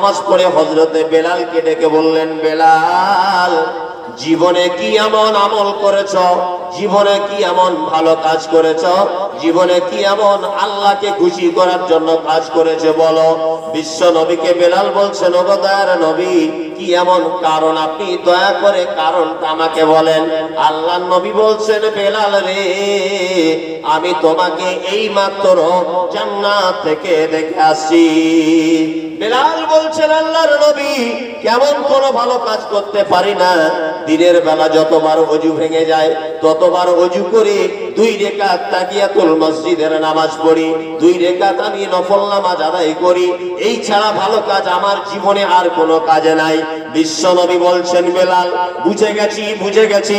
নামাজ পড়ে হজরতে বেলালকে ডেকে বললেন, বেলাল, জীবনে কি এমন আমল করেছ? জীবনে কি এমন ভালো কাজ করেছ? জীবনে কি এমন আল্লাহকে খুশি করার জন্য কাজ করেছে বলো? বিশ্ব নবীকে বেলাল বলছে নবদার নবী কি এমন কারণ? আপনি দয়া করে কারণটা আমাকে বলেন। আল্লাহ নবী বলছেন, বেলাল রে, আমি তোমাকে এই মাত্র জান্নাত থেকে দেখে আসি বেলাল বলছেন, আল্লাহর নবী, কেমন কোন ভালো কাজ করতে পারি না। দিনের বেলা যতবার অজু ভেঙে যায়, ততবার অজু করে দুই রেখাত তাকিয়াতুল মসজিদের নামাজ পড়ি, দুই রেখাত আমি নফল নামাজ আদায় করি। এই ছাড়া ভালো কাজ আমার জীবনে আর কোনো কাজে নাই। বিশ্ব নবী বলছেন, বেলাল, বুঝে গেছি বুঝে গেছি,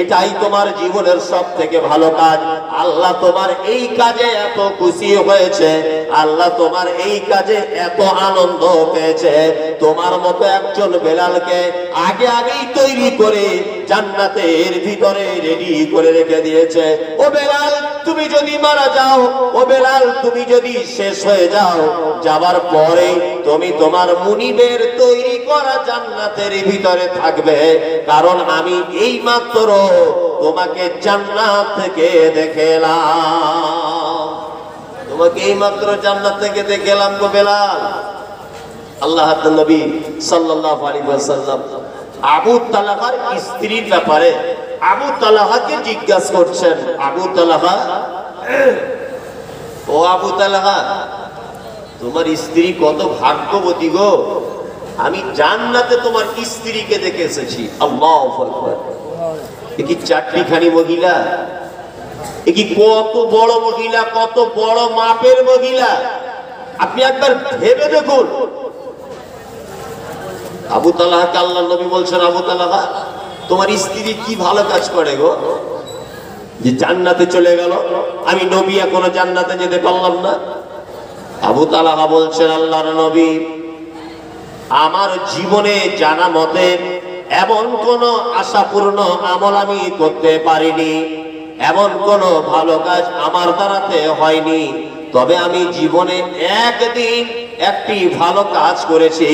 এটাই তোমার জীবনের সব থেকে ভালো কাজ। আল্লাহ তোমার এই কাজে এত খুশি হয়েছে, আল্লাহ তোমার এই কাজে এত আনন্দ পেয়েছে। তোমার মতো একজন বেলালকে আগে আগেই তৈরি করে জান্নাতের ভিতরে রেডি করে রেখে দিয়েছে। ও বেলাল, তুমি যদি মারা যাও, ও বেলাল, তুমি যদি শেষ হয়ে যাও, যাবার পরে তুমি তোমার মুনিবের তৈরি করা জান্নাতের ভিতরে থাকবে। কারণ আমি এই মাত্র তোমাকে জান্নাত থেকে দেখে এলাম তোমাকে এই মাত্র জান্নাত থেকে দেখে এলাম গো বেলাল। আল্লাহ নবী সাল্লাল্লাহু আলাইহি ওয়াসাল্লাম আবু তালাহার স্ত্রীর ব্যাপারে আবু তালাহাকে জিজ্ঞাসা করছেন। আবু তালাহা, ও আবু তালাহা, তোমার স্ত্রী কত ভাগ্যবতী গো? আমি জান্নাতে তোমার স্ত্রীকে দেখে এসেছি। আল্লাহ এ মহিলা? কি কত বড় মহিলা, কত বড় মাপের মহিলা? আপনি একবার ভেবে দেখুন। আবু তালাহাকে আল্লাহ নবী বলছেন, আবু তালাহা, তোমার স্ত্রী কি ভালো কাজ করে গো? যে জান্নাতে চলে গেল। আমি নবী এখনও জান্নাতে যেতে পারলাম না। আবু তালাহা বলছেন, আল্লাহর নবী আমার জীবনে জানা মতে এমন কোন আশাপূর্ণ আমল আমি করতে পারিনি। এমন কোন ভালো কাজ আমার দ্বারাতে হয়নি। তবে আমি জীবনে একদিন একটি ভালো কাজ করেছি।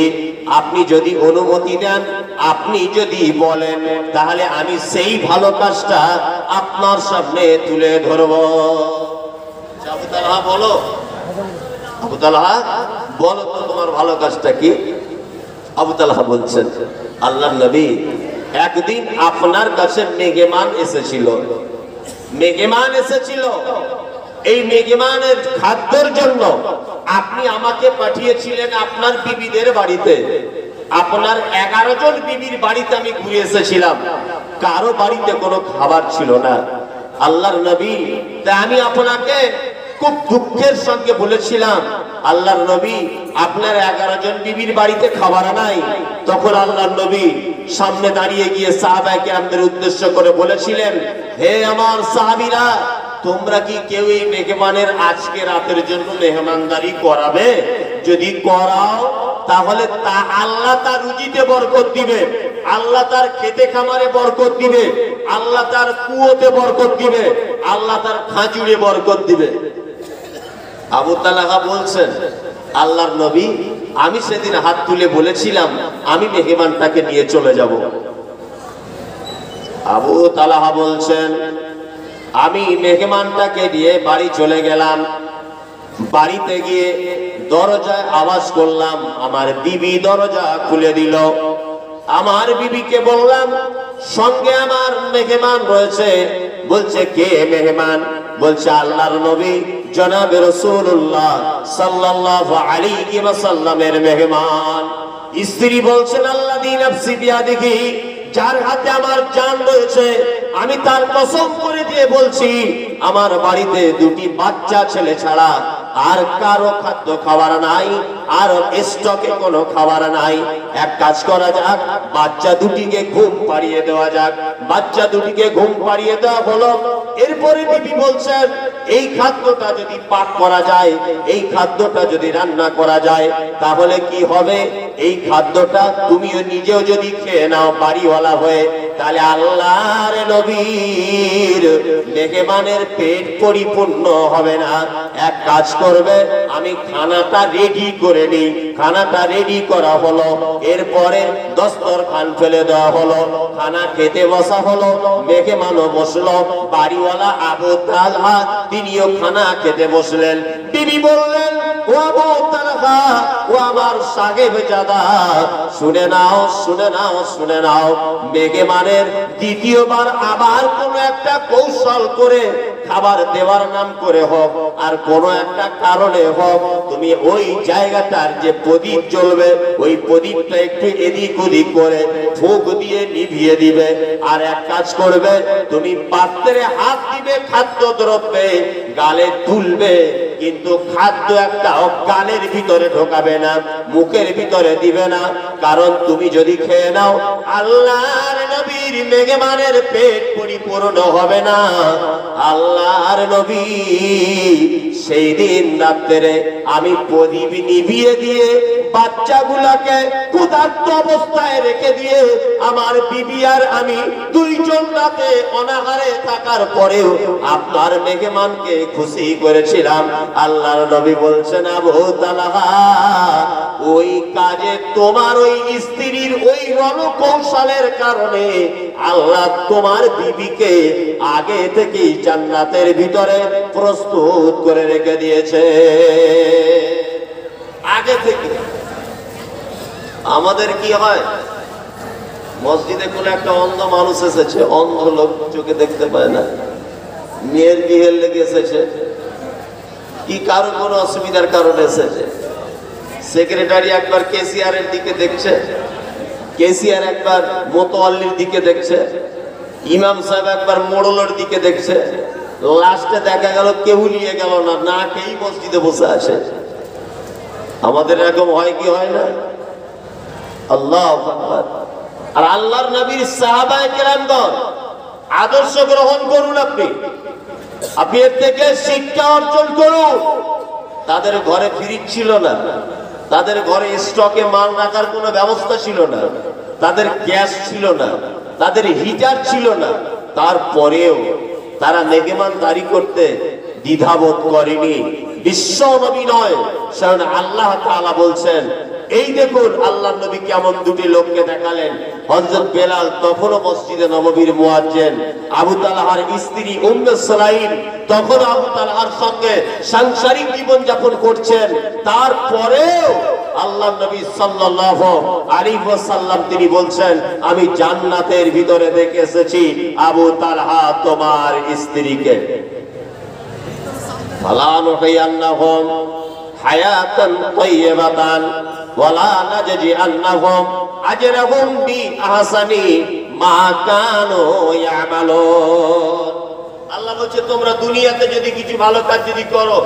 আপনি যদি অনুমতি দেন, আপনি যদি বলেন, তাহলে আমি সেই ভালো কাজটা আপনার সামনে তুলে ধরব। আবু তালহা, বলো। আবু তালহা, বলো তো তোমার ভালো কাজটা কি? আবু বলছেন আল্লাহ নবী একদিন আপনার কাছে মেঘেমান এসেছিল। মেঘেমান এসেছিল। এই মেঘেমানের খাদ্যের জন্য আপনি আমাকে পাঠিয়েছিলেন আপনার বিবিদের বাড়িতে। আপনার এগারো জন বিবির বাড়িতে আমি ঘুরে এসেছিলাম। কারও বাড়িতে কোনো খাবার ছিল না। আল্লাহর নবী তাই আমি আপনাকে খুব দুঃখের সঙ্গে বলেছিলাম, আল্লাহর নবী, আপনার এগারো জন বিবির বাড়িতে খাবার নাই। তখন আল্লাহর নবী সামনে দাঁড়িয়ে গিয়ে সাহাবাকে আমাদের উদ্দেশ্য করে বলেছিলেন, হে আমার সাহাবিরা, তোমরা কি কেউ এই মেহমানের আজকে রাতের জন্য মেহমানদারি করাবে? যদি করাও, তাহলে তা আল্লাহ তার রুজিতে বরকত দিবে, আল্লাহ তার খেতে খামারে বরকত দিবে, আল্লাহ তার কুয়োতে বরকত দিবে, আল্লাহ তার খাঁচুড়ে বরকত দিবে। আবু তালাহা বলছেন, আল্লাহর নবী, আমি সেদিন হাত তুলে বলেছিলাম, আমি মেহমানটাকে নিয়ে চলে যাব। আবু তালাহা বলছেন, আমি মেহমানটাকে নিয়ে বাড়ি চলে গেলাম। বাড়িতে গিয়ে দরজায় আওয়াজ করলাম, আমার বিবি দরজা খুলে দিল। আমার বিবিকে বললাম, সঙ্গে আমার মেহমান রয়েছে। বলছে, কে মেহমান? বলছে, আল্লাহর নবী, জনাবে রসুল্লাহ সাল্লাল্লাহু আলাইহি সাল্লামের মেহমান। স্ত্রী বলছেন আল্লাহ দিন বিয়াদিহি যার হাতে আমার জান রয়েছে, আমি তার কসম করে দিয়ে বলছি, আমার বাড়িতে দুটি বাচ্চা ছেলে ছাড়া আর কারও খাদ্য খাবার নাই, আর স্টকে কোনো খাবার নাই। এক কাজ করা যাক, বাচ্চা দুটিকে ঘুম পাড়িয়ে দেওয়া যাক। বাচ্চা দুটিকে ঘুম পাড়িয়ে দেওয়া হলো। এরপরে বিবি বলছেন, এই খাদ্যটা যদি পাক করা যায়, এই খাদ্যটা যদি রান্না করা যায়, তাহলে কি হবে? এই খাদ্যটা তুমিও নিজেও যদি খেয়ে নাও, বাড়িওয়ালা হয়ে তাহলে আল্লাহর নবীর মেহমানের পেট পরিপূর্ণ হবে না। এক কাজ করবে, আমি খানাটা রেডি করে নিই। খানাটা রেডি করা হলো, এরপরে দস্তর খান ফেলে দেওয়া হলো, খানা খেতে বসা হলো, মেহমানও বসল, বাড়িওয়ালা আবু তালহা তিনিও খানা খেতে বসলেন। তিনি বললেন, ও আবু তালহা, ও আমার সাহেব জাদা, শুনে নাও শুনে নাও শুনে নাও মেঘেমানের দ্বিতীয়বার আবার কোন একটা কৌশল করে খাবার দেওয়ার নাম করে হোক, আর কোন একটা কারণে হোক, তুমি ওই জায়গাটার যে প্রদীপ জ্বলবে, ওই প্রদীপটা একটু এদিক ওদিক করে ফুক দিয়ে নিভিয়ে দিবে। আর এক কাজ করবে, তুমি পাত্রে হাত দিবে খাদ্য দ্রব্যে গালে তুলবে কিন্তু খাদ্য একটা গালের ভিতরে ঢোকাবে না, মুখের ভিতরে দিবে না। কারণ তুমি যদি খেয়ে নাও, আল্লাহর নবীর মেঘমানের পেট পরিপূর্ণ হবে না। আল্লাহর নবী সেই দিন রাত্রে আমি প্রদীপ নিভিয়ে দিয়ে বাচ্চাগুলাকে ক্ষুধার্ত অবস্থায় রেখে দিয়ে আমার বিবি আর আমি দুইজন রাতে অনাহারে থাকার পরেও আপনার মেঘমানকে খুশি করেছিলাম। আল্লাহর নবী বলছেন, আবু তালাহা, ওই কাজে তোমার ওই স্ত্রীর ওই রণকৌশলের কারণে আল্লাহ তোমার বিবিকে আগে থেকেই জান্নাতের ভিতরে প্রস্তুত করে রেখে দিয়েছে। আগে থেকে। আমাদের কি হয়? মসজিদে কোন একটা অন্ধ মানুষ এসেছে, অন্ধ লোক চোখে দেখতে পায় না। মেয়ের বিহের লেগে এসেছে। কি কারও কোনো অসুবিধার কারণে এসেছে সেক্রেটারি একবার কেসিআর এর দিকে দেখছে, কেসিআর একবার মোতোয়াল্লির দিকে দেখছে, ইমাম সাহেব একবার মোড়লের দিকে দেখছে, লাস্টে দেখা গেল কেউ নিয়ে গেল না না কেই মসজিদে বসে আছে। আমাদের এরকম হয় কি হয় না? আল্লাহ। আর আল্লাহর নবীর সাহাবায়ে কেরামগণ আদর্শ গ্রহণ করুন আপনি। আপনি এর থেকে শিক্ষা অর্জন করুন। তাদের ঘরে ফ্রিজ ছিল না। তাদের ঘরে স্টকে মাল রাখার কোনো ব্যবস্থা ছিল না। তাদের গ্যাস ছিল না। তাদের হিটার ছিল না। তারপরেও তারা নেগেমান দাঁড়ি করতে দ্বিধাবোধ করেনি। বিশ্ব নবী নয় আল্লাহ বলছেন এই দেখুন, আল্লাহ নবী কেমন দুটি লোককে দেখালেন। হযরত বেলাল তখনও মসজিদে নববীর মুয়াজ্জিন, আবু তালহার স্ত্রী উম্মে সালাইম তখন আবু তালহার সঙ্গে সাংসারিক জীবন যাপন করছেন। তারপরেও আল্লাহ নবী সাল্লাল্লাহু আলাইহি ওয়াসাল্লাম তিনি বলছেন, আমি জান্নাতের ভিতরে দেখে এসেছি আবু তালহা তোমার স্ত্রীকে। ফালা নুহিয়ান্নাহুম হায়াতান তাইয়্যিবাতান। ওয়ালা নাজজিআন্নাহুম আজরাহুম বিআহসানি মা কানু আল্লাহ বলছে, তোমরা দুনিয়াতে যদি কিছু ভালো কাজ যদি করো,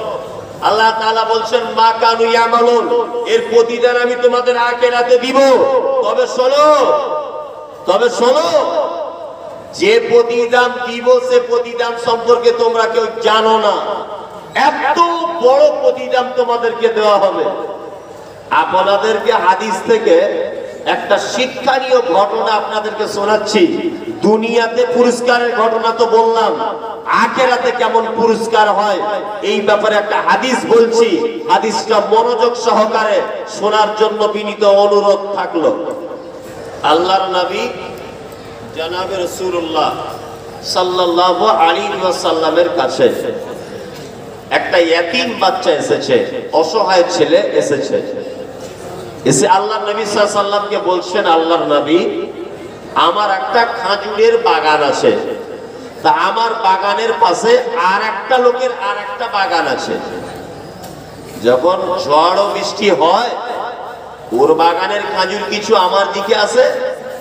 আল্লাহ তাআলা বলছেন, মা কানু ইয়ামালুন, এর প্রতিদান আমি তোমাদের আখিরাতে দিব। তবে শোনো তবে শোনো, যে প্রতিদান দিব, সে প্রতিদান সম্পর্কে তোমরা কেউ জানো না। এত বড় প্রতিদান তোমাদেরকে দেওয়া হবে। আপনাদেরকে হাদিস থেকে একটা শিক্ষণীয় ঘটনা আপনাদেরকে শোনাচ্ছি। দুনিয়াতে পুরস্কারের ঘটনা তো বললাম। আখেরাতে কেমন পুরস্কার হয়? এই ব্যাপারে একটা হাদিস বলছি। হাদিসটা মনোযোগ সহকারে শোনার জন্য বিনীত অনুরোধ থাকল। আল্লাহর নবী জনাবে রসুল্লাহ সাল্লাল্লাহু আলাইহি ওয়াসাল্লামের কাছে একটা ইয়াতিম বাচ্চা এসেছে, অসহায় ছেলে এসেছে। এসে আল্লাহ নবী সাল্লামকে বলছেন, আল্লাহর নবী, আমার একটা খাজুরের বাগান আছে। তা আমার বাগানের পাশে আর একটা লোকের আর একটা বাগান আছে। যখন ঝড় ও বৃষ্টি হয়, ওর বাগানের খাজুর কিছু আমার দিকে আসে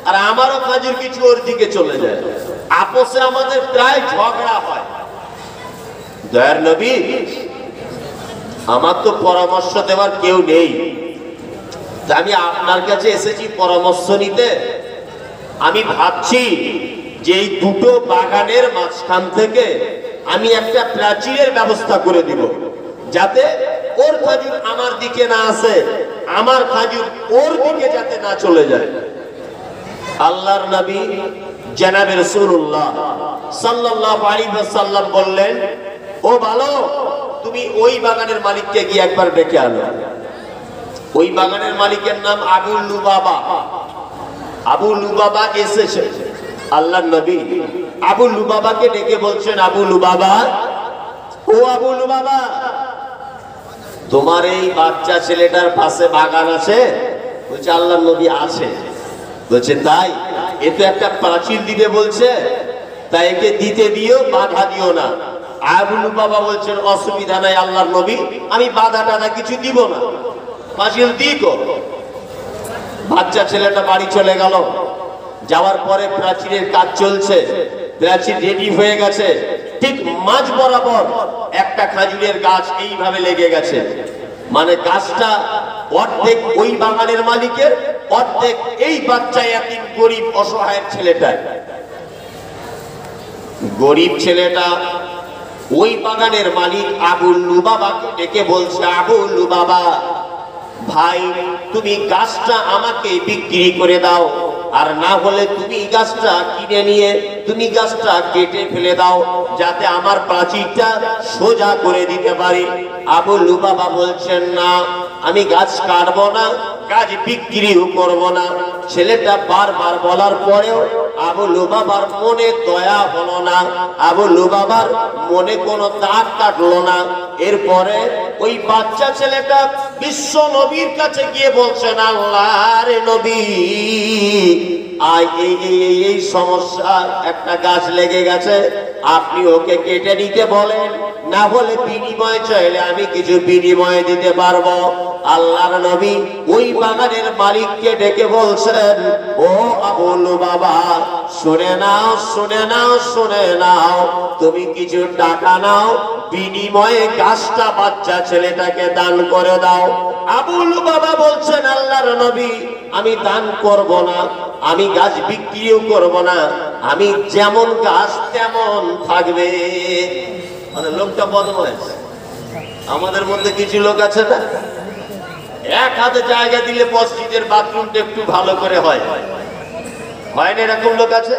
আর আমারও খাজুর কিছু ওর দিকে চলে যায়। আপসে আমাদের প্রায় ঝগড়া হয়। দয়ার নবী, আমার তো পরামর্শ দেওয়ার কেউ নেই। আমি আপনার কাছে এসেছি পরামর্শ নিতে, আমি ভাবছি যে এই দুটো বাগানের মাঝখান থেকে আমি একটা প্রাচীরের ব্যবস্থা করে দিব, যাতে ওর খাজুর আমার দিকে না আসে, আমার খাজুর ওর দিকে যাতে না চলে যায়। আল্লাহর নবী জনাবে রাসূলুল্লাহ সাল্লাল্লাহু আলাইহি ওয়াসাল্লাম বললেন, ও ভালো তুমি ওই বাগানের মালিককে গিয়ে একবার ডেকে আনো। ওই বাগানের মালিকের নাম আবুল লুবাবা। আবু লুবাবা এসেছে। আল্লাহ নবী আবু লুবাবাকে ডেকে বলছেন, আবু লুবাবা, ও আবু লুবাবা, তোমার এই বাচ্চা ছেলেটার পাশে বাগান আছে? বলছে আল্লাহ নবী আছে। বলছে, তাই? এ তো একটা প্রাচীর দিতে বলছে। তাই একে দিতে দিও, বাধা দিও না। আবুল বাবা বলছেন, অসুবিধা নাই আল্লাহর নবী, আমি বাধা টাধা কিছু দিব না। দিই গো। বাচ্চা ছেলেটা বাড়ি চলে গেল। যাওয়ার পরে প্রাচীরের কাজ চলছে। প্রাচীর রেডি হয়ে গেছে। ঠিক মাঝ বরাবর একটা খাজুরের গাছ এইভাবে লেগে গেছে। মানে গাছটা অর্ধেক ওই বাগানের মালিকের, অর্ধেক এই বাচ্চা এতিম গরিব অসহায়ের ছেলেটা গরিব ছেলেটা ওই বাগানের মালিক আবুল লুবাবাকে ডেকে বলছে, আবুল লুবাবা ভাই, তুমি গাছটা আমাকে বিক্রি করে দাও। আর না হলে তুমি গাছটা কিনে নিয়ে তুমি গাছটা কেটে ফেলে দাও, যাতে আমার প্রাচীরটা সোজা করে দিতে পারি। আবু লুবাবা বলছেন, না, আমি গাছ কাটবো না, গাছ বিক্রিও করব না। ছেলেটা বারবার বলার পরেও আবু লুবাবার মনে দয়া হলো না, আবু লুবাবার মনে কোনো দাগ কাটলো না। এরপরে ওই বাচ্চা ছেলেটা বিশ্ব নবীর কাছে গিয়ে বলছেন, আল্লাহ রে নবী আই এই এই এই সমস্যা একটা গাছ লেগে গেছে, আপনি ওকে কেটে নিতে বলেন, না হলে বিনিময় চাইলে আমি কিছু বিনিময় দিতে পারব। আল্লাহর নবী ওই বাগানের মালিককে ডেকে ও আবুল বাবা, শুনে নাও শুনে নাও শুনে নাও, তুমি কিছু টাকা নাও, বিনিময়ে গাছটা বাচ্চা ছেলেটাকে দান করে দাও। আবুল বাবা বলছেন, আল্লাহর নবী, আমি দান করব না, আমি গাছ বিক্রিও করব না, আমি যেমন গাছ তেমন থাকবে। মানে লোকটা বদমাইশ। আমাদের মধ্যে কিছু লোক আছে না? এক হাতে জায়গা দিলে মসজিদের বাথরুমটা একটু ভালো করে হয়। হয় এরকম লোক আছে?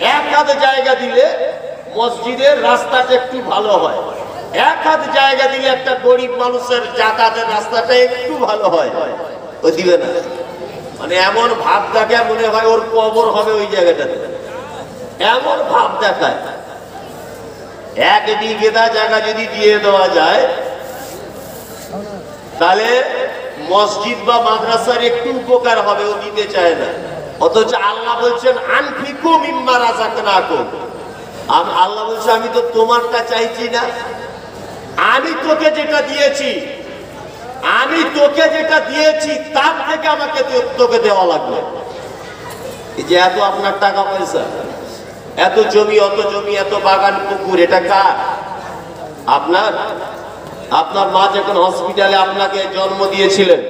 এক হাতে জায়গা দিলে মসজিদের রাস্তাটা একটু ভালো হয়। এক হাতে জায়গা দিলে একটা গরিব মানুষের যাতায়াতের রাস্তাটা একটু ভালো হয়। না। মানে এমন ভাব দেখায় মনে হয় ওর কবর হবে ওই জায়গাটাতে। এমন ভাব দেখায়। এক বিঘেদা জায়গা যদি দিয়ে দেওয়া যায়, তাহলে মসজিদ বা মাদ্রাসার একটু উপকার হবে, ও দিতে চায় না। অথচ আল্লাহ বলছেন, আনফিকু মিম্মা রাযাকনাকুম। আমি আল্লাহ বলছে, আমি তো তোমারটা চাইছি না। আমি তোকে যেটা দিয়েছি, আমি তোকে যেটা দিয়েছি, তার থেকে আমাকে তোকে দেওয়া লাগবে। এই যে এত আপনার টাকা পয়সা, এত জমি, অত জমি, এত বাগান, পুকুর, এটা কার? আপনার? আপনার মা যখন হসপিটালে আপনাকে জন্ম দিয়েছিলেন,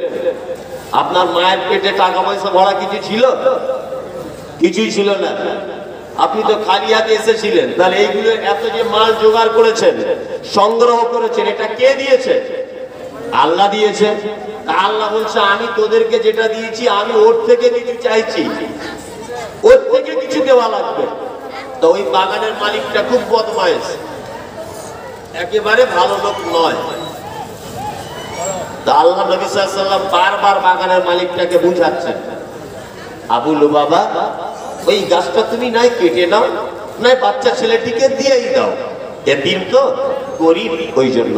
আপনার মায়ের পেটে টাকা পয়সা ভরা কিছু ছিল? কিছুই ছিল না। আপনি তো খালি হাতে এসেছিলেন। তাহলে এইগুলো এত যে মাল জোগাড় করেছেন, সংগ্রহ করেছেন, এটা কে দিয়েছে? আল্লাহ দিয়েছে। আল্লাহ বলছে, আমি তোদেরকে যেটা দিয়েছি, আমি ওর থেকে কিছু চাইছি। ওর থেকে কিছু দেওয়া লাগবে। তো ওই বাগানের মালিকটা খুব বদমাইশ একেবারে ভালো লোক নয়। আল্লাহ নবী সাল্লাম বারবার বাগানের মালিকটাকে বুঝাচ্ছেন। আবুল বাবা ওই গাছটা তুমি নাই কেটে নাও নাই বাচ্চা ছেলেটিকে দিয়েই দাও। এদিন তো গরিব ওই জন্য।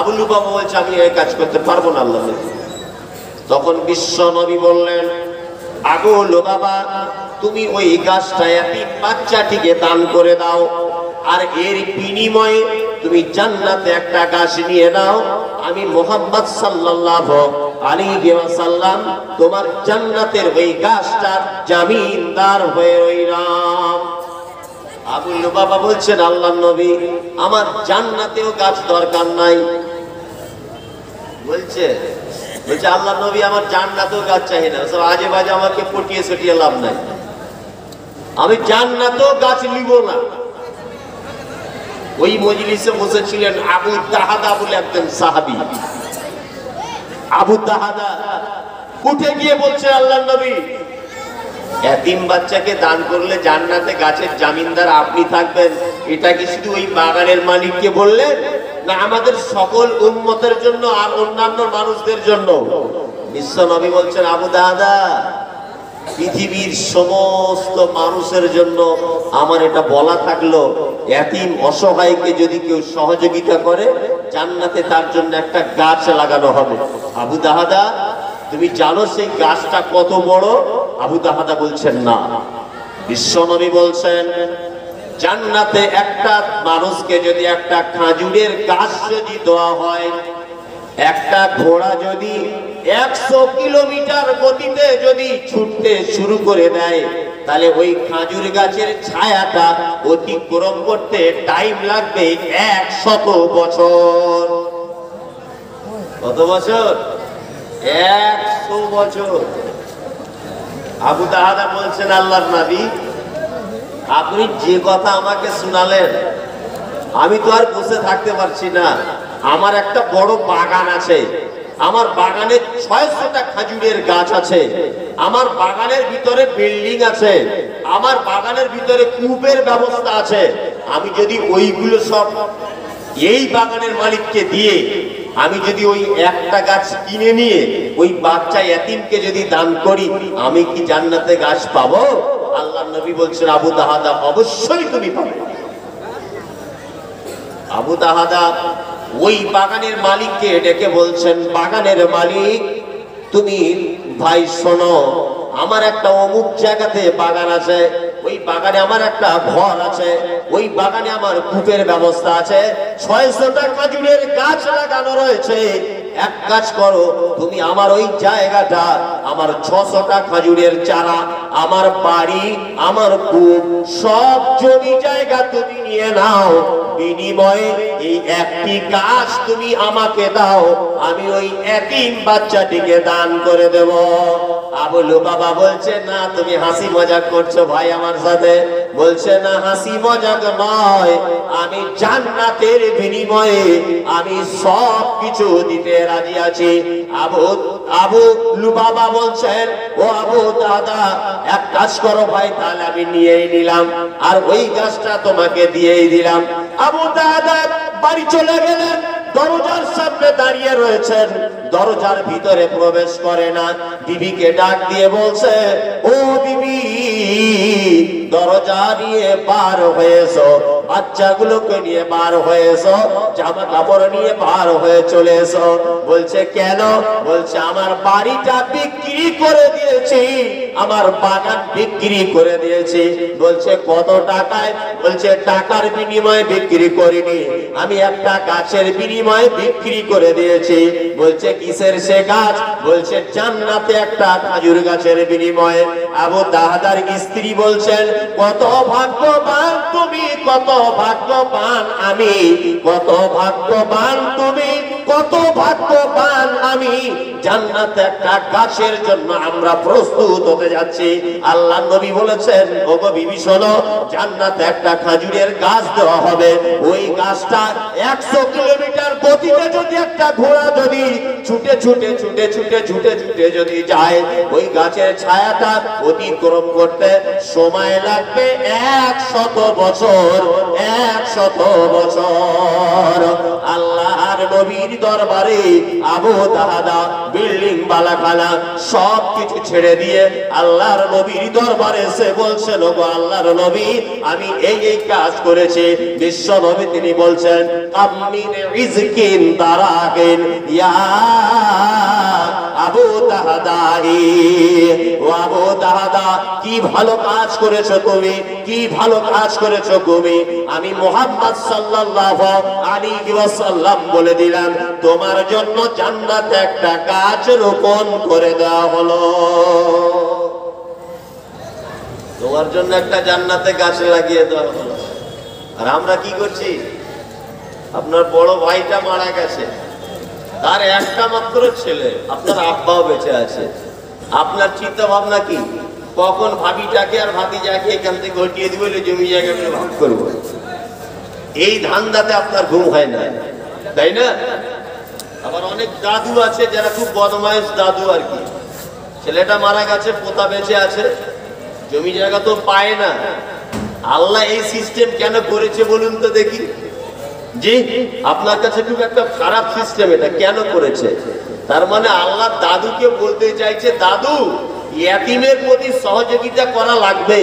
আবুল বাবা বলছে, আমি এই কাজ করতে পারব না আল্লাহ তখন বিশ্ব নবী বললেন আগুল বাবা তুমি ওই গাছটা বাচ্চাটিকে দান করে দাও। আর এর বিনিময়ে তুমি জান্নাতে একটা গাছ নিয়ে নাও। আমি মোহাম্মদ সাল্লাল্লাহু আলাইহি ওয়াসাল্লাম তোমার জান্নাতের ওই গাছটার জামিনদার হয়ে রইলাম। বাবা বলছেন, আল্লাহ নবী, আমার জান্নাতেও গাছ দরকার নাই। বলছে বলছে, আল্লাহ নবী, আমার জান্নাতেও গাছ চাই না। সব আজে বাজে আমাকে পটিয়ে সটিয়ে লাভ নাই। আমি জান্নাতেও গাছ নিব না। ওই মজলিসে বসেছিলেন আবু তাহাদা বলে একজন সাহাবি। আবু তাহাদা উঠে গিয়ে বলছে আল্লাহ নবী, এতিম বাচ্চাকে দান করলে জান্নাতে গাছের জামিনদার আপনি থাকবেন। এটা কি শুধু ওই বাগানের মালিককে বললেন না আমাদের সকল উন্মতের জন্য আর অন্যান্য মানুষদের জন্য? বিশ্ব নবী বলছেন, আবু দাদা পৃথিবীর সমস্ত মানুষের জন্য আমার এটা বলা থাকল, এতিম অসহায়কে যদি কেউ সহযোগিতা করে, জান্নাতে তার জন্য একটা গাছ লাগানো হবে। আবু দাহাদা, তুমি জানো সেই গাছটা কত বড়? আবু দাহাদা বলছেন, না। বিশ্বনবী বলছেন, জান্নাতে একটা মানুষকে যদি একটা খাজুরের গাছ যদি দেওয়া হয় একটা ঘোড়া যদি একশো কিলোমিটার গতিতে যদি ছুটতে শুরু করে দেয়, তাহলে ওই খাজুর গাছের ছায়াটা অতিক্রম করতে টাইম লাগবে একশত বছর। কত বছর? একশো বছর। আবু তাহাদা বলছেন, আল্লাহর নাবি, আপনি যে কথা আমাকে শোনালেন, আমি তো আর বসে থাকতে পারছি না। আমার একটা বড় বাগান আছে। আমার বাগানে ছয়শটা খাজুরের গাছ আছে। আমার বাগানের ভিতরে বিল্ডিং আছে। আমার বাগানের ভিতরে কূপের ব্যবস্থা আছে। আমি যদি ওইগুলো সব এই বাগানের মালিককে দিয়ে আমি যদি ওই একটা গাছ কিনে নিয়ে ওই বাচ্চা এতিমকে যদি দান করি, আমি কি জান্নাতে গাছ পাবো? আল্লাহ নবী বলছেন, আবু তাহাদা অবশ্যই তুমি পাবে। আবু তাহাদা ওই বাগানের মালিককে ডেকে বলছেন, বাগানের মালিক, তুমি ভাই শোনো, আমার একটা অমুক জায়গাতে বাগান আছে, ওই বাগানে আমার একটা ঘর আছে, ওই বাগানে আমার কূপের ব্যবস্থা আছে, ছয়শটা খাজুরের গাছ লাগানো রয়েছে, এক কাজ করো, তুমি আমার ওই জায়গাটা, আমার ছশোটা খাজুরের চারা, আমার বাড়ি, আমার কূপ, সব জমি জায়গা তুমি নিয়ে নাও বিনিময়ে এই একটি গাছ তুমি আমাকে দাও, আমি ওই এতিম বাচ্চাটিকে দান করে দেব। আবুলু বাবা বলছে, না, তুমি হাসি মজাক করছ ভাই আমার সাথে। বলছে, না, হাসি মজাক নয়, আমি জান্নাতের বিনিময়ে আমি সব কিছু দিতে রাজি আছি। আবু আবু লুবাবা বলছেন, ও আবু দাদা, এক কাজ করো ভাই, তাহলে আমি নিয়েই নিলাম, আর ওই গাছটা তোমাকে দিয়েই দিলাম। আবু দাদা বাড়ি চলে গেলেন। দরজার সামনে দাঁড়িয়ে রয়েছেন। দরজার ভিতরে প্রবেশ করে না। বিবিকে ডাক দিয়ে বলছে, ও বিবি, দরজা দিয়ে পার হয়েছো। বাচ্চাগুলোকে নিয়ে বার হয়েছো জামা কাপড় নিয়ে বার হয়ে চলে এসো বলছে, কেন? বলছে, আমার বাড়িটা বিক্রি করে দিয়েছি, আমার বাগান বিক্রি করে দিয়েছি। বলছে, কত টাকায়? বলছে, টাকার বিনিময়ে বিক্রি করিনি, আমি একটা গাছের বিনিময়ে বিক্রি করে দিয়েছি। বলছে, কিসের সে গাছ? বলছে, জান্নাতে একটা খাজুর গাছের বিনিময়ে। আবু দাহাদার স্ত্রী বলছেন, কত ভাগ্যবান তুমি কত ভাগ্যবান আমি কত ভাগ্যবান তুমি কত ভাগ্যবান আমি। জান্নাতে একটা গাছের জন্য আমরা প্রস্তুত হতে যাচ্ছি। আল্লাহ নবী বলেছেন, ওগো বিবি, শোনো, জান্নাতে একটা খাজুরের গাছ দেওয়া হবে। ওই গাছটা একশো কিলোমিটার গতিতে যদি একটা ঘোড়া যদি ছুটে ছুটে ছুটে ছুটে ছুটে ছুটে যদি যায়, ওই গাছের ছায়াটা অতিক্রম করতে সময় লাগবে এক শত বছর এক শত বছর। আল্লাহর নবীর দরবারে আবু দাহাদা বিল্ডিং বালাখানা, সব কিছু ছেড়ে দিয়ে আল্লাহর নবীর দরবারে এসে বলছেন ওগো আল্লাহর নবী, আমি এই এই কাজ করেছি। বিশ্ব নবী তিনি বলছেন তারাকিন ইয়া আবু ও আবু কি ভালো কাজ করেছ তুমি, কি ভালো কাজ করেছ তুমি? আমি মোহাম্মদ সাল্লাল্লাহু আলাইহি ওয়াসাল্লাম বলে দিলাম তোমার জন্য জান্নাতে একটা গাছ রোপণ করে দেওয়া হলো। তোমার জন্য একটা জান্নাতে গাছ লাগিয়ে দেওয়া হলো। আর আমরা কি করছি? আপনার বড় ভাইটা মারা গেছে। তার একটা মাত্র ছেলে। আপনার আব্বাও বেঁচে আছে। আপনার চিন্তা ভাবনা কি? কখন ভাবিটাকে আর ভাতিজাকে এখান থেকে ঘটিয়ে দিবে জমি জায়গা আমি ভাগ করব? এই ধান্দাতে আপনার ঘুম হয় না। তাই না? আবার অনেক দাদু আছে যারা খুব বদমাইশ দাদু আর কি। ছেলেটা মারা গেছে, পোতা বেঁচে আছে, জমি জায়গা তো পায় না। আল্লাহ এই সিস্টেম কেন করেছে বলুন তো দেখি। জি, আপনার কাছে খুব একটা খারাপ সিস্টেম এটা। কেন করেছে? তার মানে আল্লাহ দাদুকে বলতে চাইছে, দাদু ইয়াতিমের প্রতি সহযোগিতা করা লাগবে।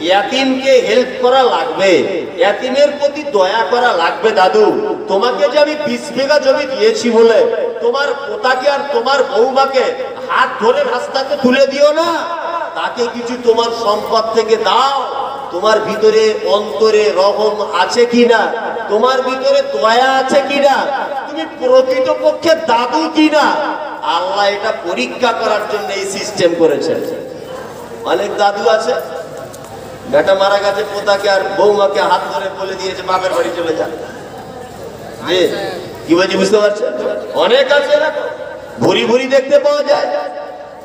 ইয়াতিমকে হেল্প করা লাগবে। ইয়াতিমের প্রতি দয়া করা লাগবে, দাদু। তোমাকে যে আমি বিশ বিঘা জমি দিয়েছি বলে, তোমার পোতাকে আর তোমার বৌমাকে হাত ধরে রাস্তাতে তুলে দিও না। তাকে কিছু তোমার সম্পদ থেকে দাও। তোমার ভিতরে অন্তরে রহম আছে কিনা? তোমার ভিতরে দয়া আছে কিনা? তুমি প্রকৃতপক্ষে দাদু কিনা? আল্লাহ এটা পরীক্ষা করার জন্য এই সিস্টেম করেছে। অনেক দাদু আছে? বেটা মারা গেছে, পোতাকে আর বৌমাকে হাত ধরে বলে দিয়েছে, বাপের বাড়ি চলে যান কি বলছি, বুঝতে পারছেন অনেক আছে। ভুরি ভুরি দেখতে পাওয়া যায়।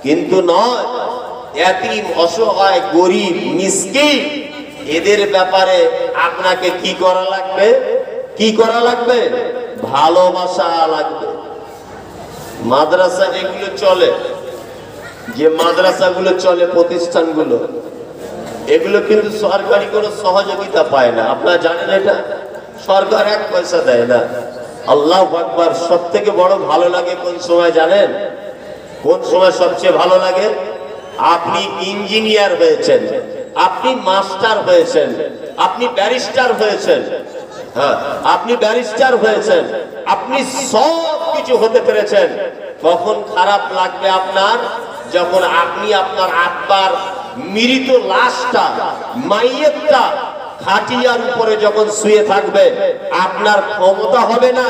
কিন্তু নয়, এতিম, অসহায়, গরিব, মিসকিন এদের ব্যাপারে আপনাকে কি করা লাগবে? কি করা লাগবে? ভালোবাসা লাগবে। মাদ্রাসা যেগুলো চলে। যে মাদ্রাসাগুলো চলে, প্রতিষ্ঠানগুলো, এগুলো কিন্তু সরকারি কোনো সহযোগিতা পায় না। আপনারা জানেন এটা? সরকার এক পয়সা দেয় না। আল্লাহ আকবার সব থেকে বড় ভালো লাগে কোন সময় জানেন? কোন সময় সবচেয়ে ভালো লাগে? আপনি ইঞ্জিনিয়ার হয়েছেন। আপনি মাস্টার হয়েছেন, আপনি ব্যারিস্টার হয়েছেন। হ্যাঁ আপনি ব্যারিস্টার হয়েছেন, আপনি সব কিছু হতে পেরেছেন। কখন খারাপ লাগবে আপনার? যখন আপনি আপনার আব্বার মৃত লাশটা, মাইয়েরটা খাটিয়ার উপরে যখন শুয়ে থাকবে, আপনার ক্ষমতা হবে না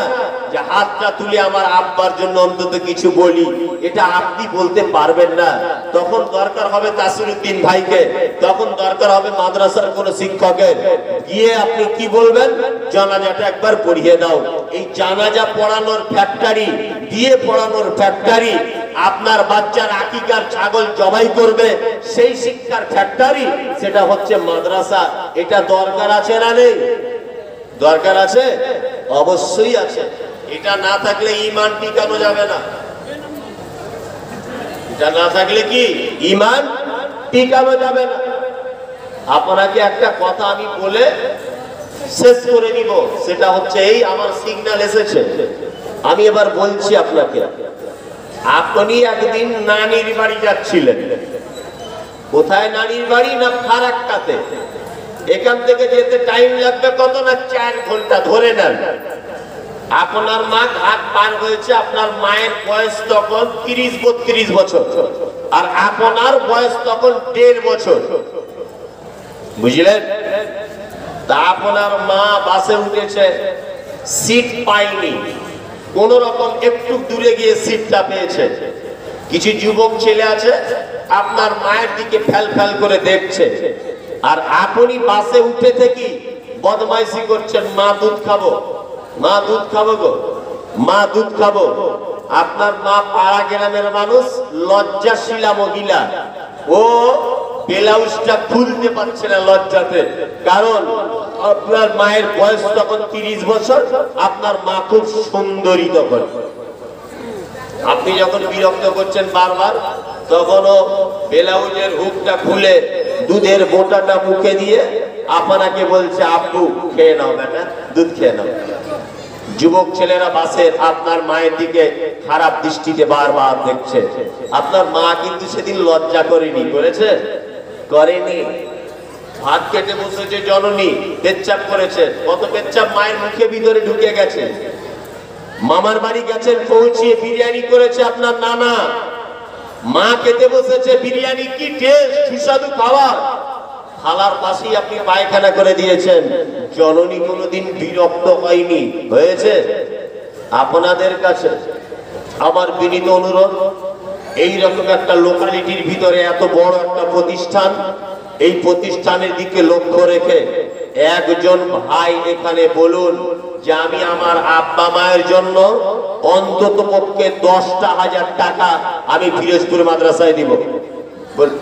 যে হাতটা তুলে আমার আব্বার জন্য অন্তত কিছু বলি। এটা আপনি বলতে পারবেন না। তখন দরকার হবে তাসিরুদ্দিন ভাইকে, তখন দরকার হবে মাদ্রাসার কোন শিক্ষকের। গিয়ে আপনি কি বলবেন? জানাজাটা একবার পড়িয়ে দাও। এই জানাজা পড়ানোর ফ্যাক্টরি দিয়ে পড়ানোর ফ্যাক্টরি আপনার বাচ্চার আকিকার ছাগল জবাই করবে, সেই শিক্ষার ফ্যাক্টরি সেটা হচ্ছে মাদ্রাসা। এটা দরকার আছে না নেই? দরকার আছে? অবশ্যই আছে। এটা না থাকলে ইমান টিকানো যাবে না। এটা না থাকলে কি? ইমান টিকানো যাবে না। আপনাকে একটা কথা আমি বলে শেষ করে নিব। সেটা হচ্ছে এই, আমার সিগন্যাল এসেছে। আমি এবার বলছি আপনাকে। আপনি একদিন নানির বাড়ি যাচ্ছিলেন। কোথায় নানির বাড়ি না ফারাক্কাতে? এখান থেকে যেতে টাইম লাগবে কত না চার ঘণ্টা ধরে নেন। আপনার মা ঘাট পার হয়েছে, আপনার মায়ের বয়স তখন তিরিশ, বত্রিশ বছর। আর আপনার বয়স তখন দেড় বছর। বুঝলেন? তা আপনার মা বাসে উঠেছে সিট পাইনি কোন রকম একটু দূরে গিয়ে সিটটা পেয়েছে। কিছু যুবক ছেলে আছে, আপনার মায়ের দিকে ফ্যাল ফ্যাল করে দেখছে। আর আপনি বাসে উঠে থেকে বদমাইশি করছেন, মা দুধ খাব, মা দুধ খাব গো, মা দুধ খাব। আপনার মা পাড়া গ্রামের মানুষ, লজ্জাশীলা মহিলা। ও ব্লাউজটা খুলতে পারছে না লজ্জাতে। কারণ আপনার মায়ের বয়স তখন তিরিশ বছর, আপনার মা খুব সুন্দরী তখন। আপনি যখন বিরক্ত করছেন বারবার, তখনও ব্লাউজের হুকটা খুলে দুধের বোটাটা মুখে দিয়ে আপনাকে বলছে, আব্বু, খেয়ে নাও বেটা, দুধ খেয়ে নাও। যুবক ছেলেরা বাসের আপনার মায়ের দিকে খারাপ দৃষ্টিতে বারবার দেখছে। আপনার মা কিন্তু সেদিন লজ্জা করেনি, করেছে? করেনি। ভাত কেটে বসেছে জননী, পেচ্ছাপ করেছে। কত পেচ্ছাপ মায়ের মুখে ভিতরে ঢুকে গেছে। মামার বাড়ি গেছেন পৌঁছিয়ে বিরিয়ানি করেছে আপনার নানা। মা খেতে বসেছে, বিরিয়ানি কি টেস্ট সুস্বাদু খাবার। থালার পাশেই আপনি পায়খানা করে দিয়েছেন। জননী কোনোদিন বিরক্ত হয়নি। হয়েছে? আপনাদের কাছে আমার বিনীত অনুরোধ এই রকম একটা লোকালিটির ভিতরে এত বড় একটা প্রতিষ্ঠান, এই প্রতিষ্ঠানের দিকে লক্ষ্য রেখে একজন ভাই এখানে বলুন যে আমি আমার আব্বা মায়ের জন্য অন্তত পক্ষে দশটা হাজার টাকা আমি ফিরোজপুর মাদ্রাসায় দিব। বল-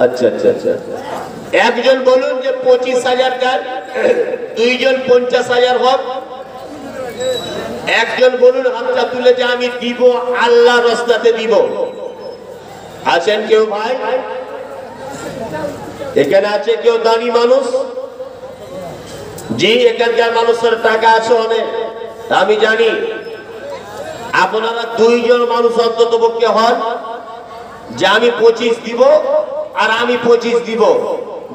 আচ্ছা আচ্ছা আচ্ছা আচ্ছা। একজন বলুন যে পঁচিশ হাজার দেন, দুইজন পঞ্চাশ হাজার হোক। একজন বলুন, হাতটা তুলে যে আমি দিব আল্লাহ রাস্তাতে দিব। আছেন কেউ ভাই? এখানে আছে কেউ দানি মানুষ? জি, এখানকার মানুষের টাকা আছে অনেক। আমি জানি আপনারা দুইজন মানুষ অন্তত পক্ষে হন যে আমি পঁচিশ দিব আর আমি পঁচিশ দিব।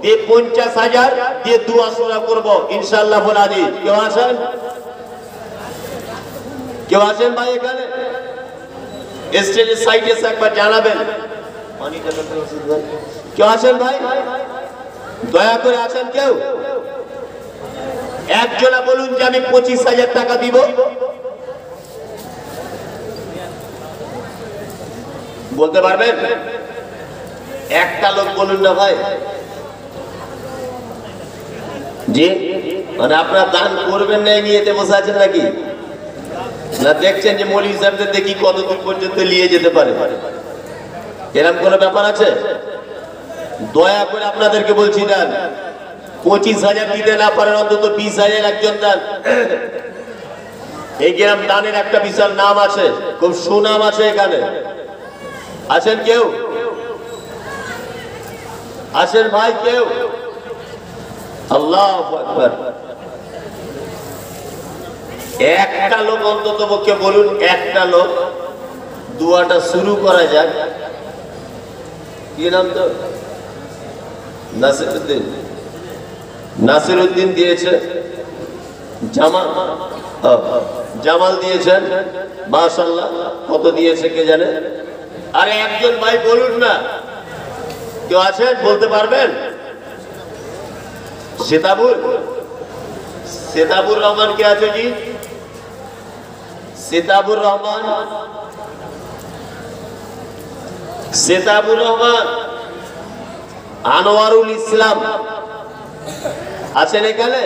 দিয়ে পঞ্চাশ হাজার দিয়ে দুয়া সোনা করব ইনশাল্লাহ বলা দি কেউ আছেন কেউ আছেন ভাই এখানে? স্টেজের সাইডে এসে একবার জানাবেন। কেউ আছেন ভাই? দয়া করে আছেন কেউ? একজনা বলুন যে আমি পঁচিশ হাজার টাকা দিব। বলতে পারবেন? একটা লোক বলুন না ভাই। জি? মানে আপনার দান করবেন না নিয়েতে বসে আছেন নাকি? না দেখছেন যে মৌলী সাহেবদের দেখি কত দূর পর্যন্ত নিয়ে যেতে পারে। এরকম কোনো ব্যাপার আছে? দয়া করে আপনাদেরকে বলছি দেন। পঁচিশ হাজার দিতে না পারেন, অন্তত বিশ হাজার একজন দেন। এই গ্রাম দানের একটা বিশাল নাম আছে, খুব সুনাম আছে এখানে। আছেন কেউ? আছেন ভাই কেউ? আল্লাহ একটা লোক অন্তত পক্ষে বলুন, একটা লোক দুয়াটা শুরু করা যাক। কি নাম তো নাসিরুদ্দিন। নাসিরুদ্দিন দিয়েছে জামাল জামাল দিয়েছেন মাশাল্লাহ কত দিয়েছে কে জানে? আরে একজন ভাই বলুন না। কেউ আছেন? বলতে পারবেন? সেতাবুর সেতাবুর রহমান কে আছে জি? সেতাবুর রহমান। সেতাবুর রহমান। আনোয়ারুল ইসলাম। আছেন এখানে?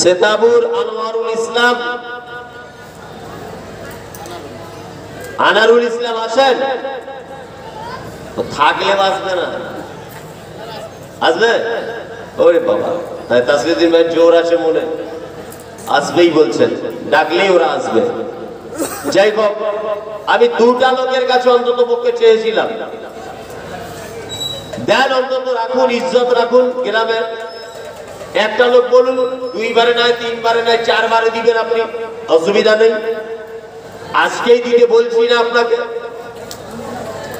সেতাবুর আনোয়ারুল ইসলাম। আনারুল ইসলাম আছেন ও থাকলে বাঁচবে না। আসবে? ওরে বাবা হ্যাঁ তাসলিদিন ভাই জোর আছে মনে। আসবেই বলছেন, ডাকলেই ওরা আসবে। যাই হোক, আমি দুটা লোকের কাছে অন্তত পক্ষে চেয়েছিলাম। দেন অন্তত রাখুন, ইজ্জত রাখুন গ্রামের। একটা লোক বলুন, দুইবারে নয় তিনবারে নয় চারবারে দিবেন আপনি। অসুবিধা নেই। আজকেই দিতে বলছি না আপনাকে।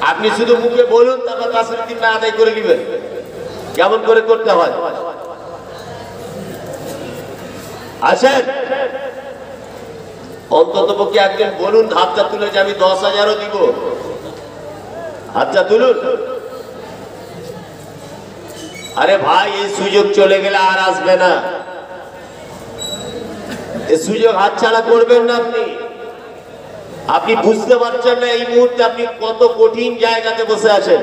আপনি শুধু মুখে বলুন, তারপর তাসের দিনটা আদায় করে দিবেন কেমন করে করতে হয়? আছেন অন্তত পক্ষে একজন বলুন, হাতটা তুলে যে আমি দশ হাজারও দিব। হাতটা তুলুন। আরে ভাই, এই সুযোগ চলে গেলে আর আসবে না। এই সুযোগ হাতছাড়া করবেন না আপনি। আপনি বুঝতে পারছেন না এই মুহূর্তে আপনি কত কঠিন জায়গাতে বসে আছেন।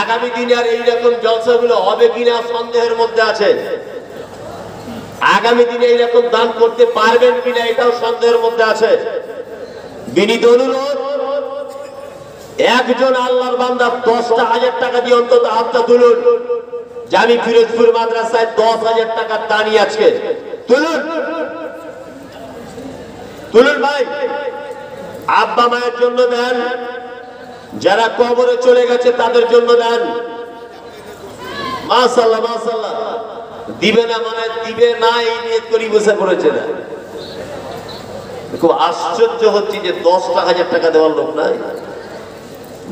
আগামী দিনে আর এইরকম জলসাগুলো হবে কিনা সন্দেহের মধ্যে আছে আগামী দিনে এইরকম দান করতে পারবেন কিনা এটাও সন্দেহের মধ্যে আছে। বিনীত অনুরোধ একজন আল্লাহর বান্দা দশটা হাজার টাকা দিয়ে অন্তত হাতটা তুলুন। যে আমি ফিরোজপুর মাদ্রাসায় দশ হাজার টাকা দানি আজকে। তুলুন। তুলুন ভাই। আব্বা মায়ের জন্য দেন। যারা কবরে চলে গেছে তাদের জন্য দেন। মাসাল্লাহ মাসাল্লাহ দিবে না মানে দিবে না, এই নিয়ে করি বসে পড়েছে না। খুব আশ্চর্য হচ্ছে যে দশটা হাজার টাকা দেওয়ার লোক নাই।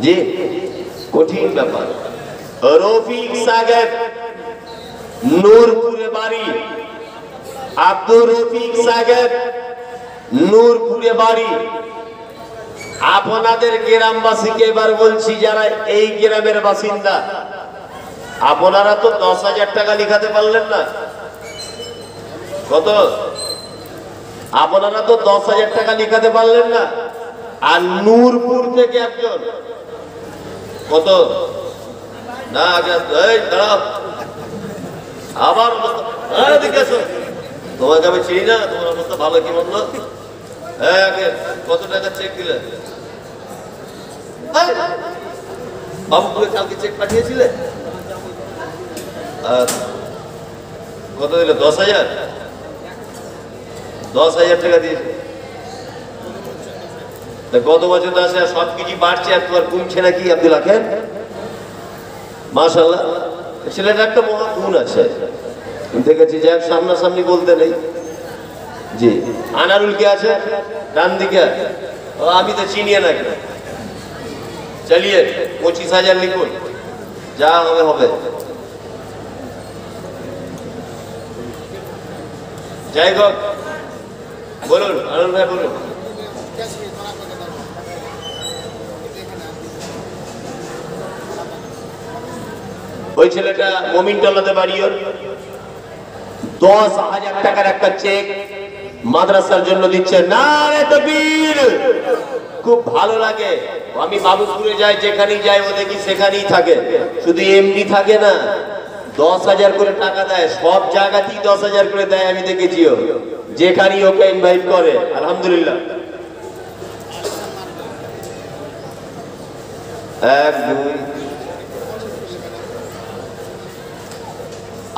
জি কঠিন ব্যাপার রফিক সাগর নূরপুরে বাড়ি আব্দুর রফিক সাগর নূরপুরে বাড়ি আপনাদের গ্রামবাসীকে এবার বলছি, যারা এই গ্রামের বাসিন্দা, আপনারা তো দশ হাজার টাকা লিখাতে পারলেন না। কত? আপনারা তো দশ হাজার টাকা লিখাতে পারলেন না। আর নূরপুর থেকে একজন কত? না আগে এই দাঁড়াও। আবার এই, এদিকে এসো। তোমাকে আমি চিনি না তোমার অবস্থা ভালো কি মন্দ? হ্যাঁ আগে কত টাকা চেক দিলে? বাবুপুরে কালকে চেক পাঠিয়েছিলে? কত দিলে? দশ হাজার? দশ হাজার টাকা দিয়েছে। গত বছর তো আসে সব কিছু বাড়ছে আর তোমার কমছে নাকি আব্দুল আখের মাশাল্লাহ ছেলেটা একটা মহা গুণ আছে। দেখেছি যাক সামনাসামনি বলতে নেই। জি, আনারুল কে আছে? ডান দিকে আমি তো চিনিয়ে নাকি চালিয়ে, পঁচিশ হাজার লিখুন। যা হবে হবে। যাই হোক, বলুন আনন্দ ভাই, বলুন। ওই ছেলেটা মমিন টলাতে বাড়ি ওর দশ হাজার টাকার একটা চেক মাদ্রাসার জন্য দিচ্ছে। না রে তকবীর, খুব ভালো লাগে। আমি বাবুপুরে যাই, যেখানেই যাই, ও দেখি সেখানেই থাকে। শুধু এমনি থাকে না, দশ হাজার করে টাকা দেয়। সব জায়গাতেই দশ হাজার করে দেয় আমি দেখেছিও যেখানেই ওকে ইনভাইট করে, আলহামদুলিল্লাহ। এক, দুই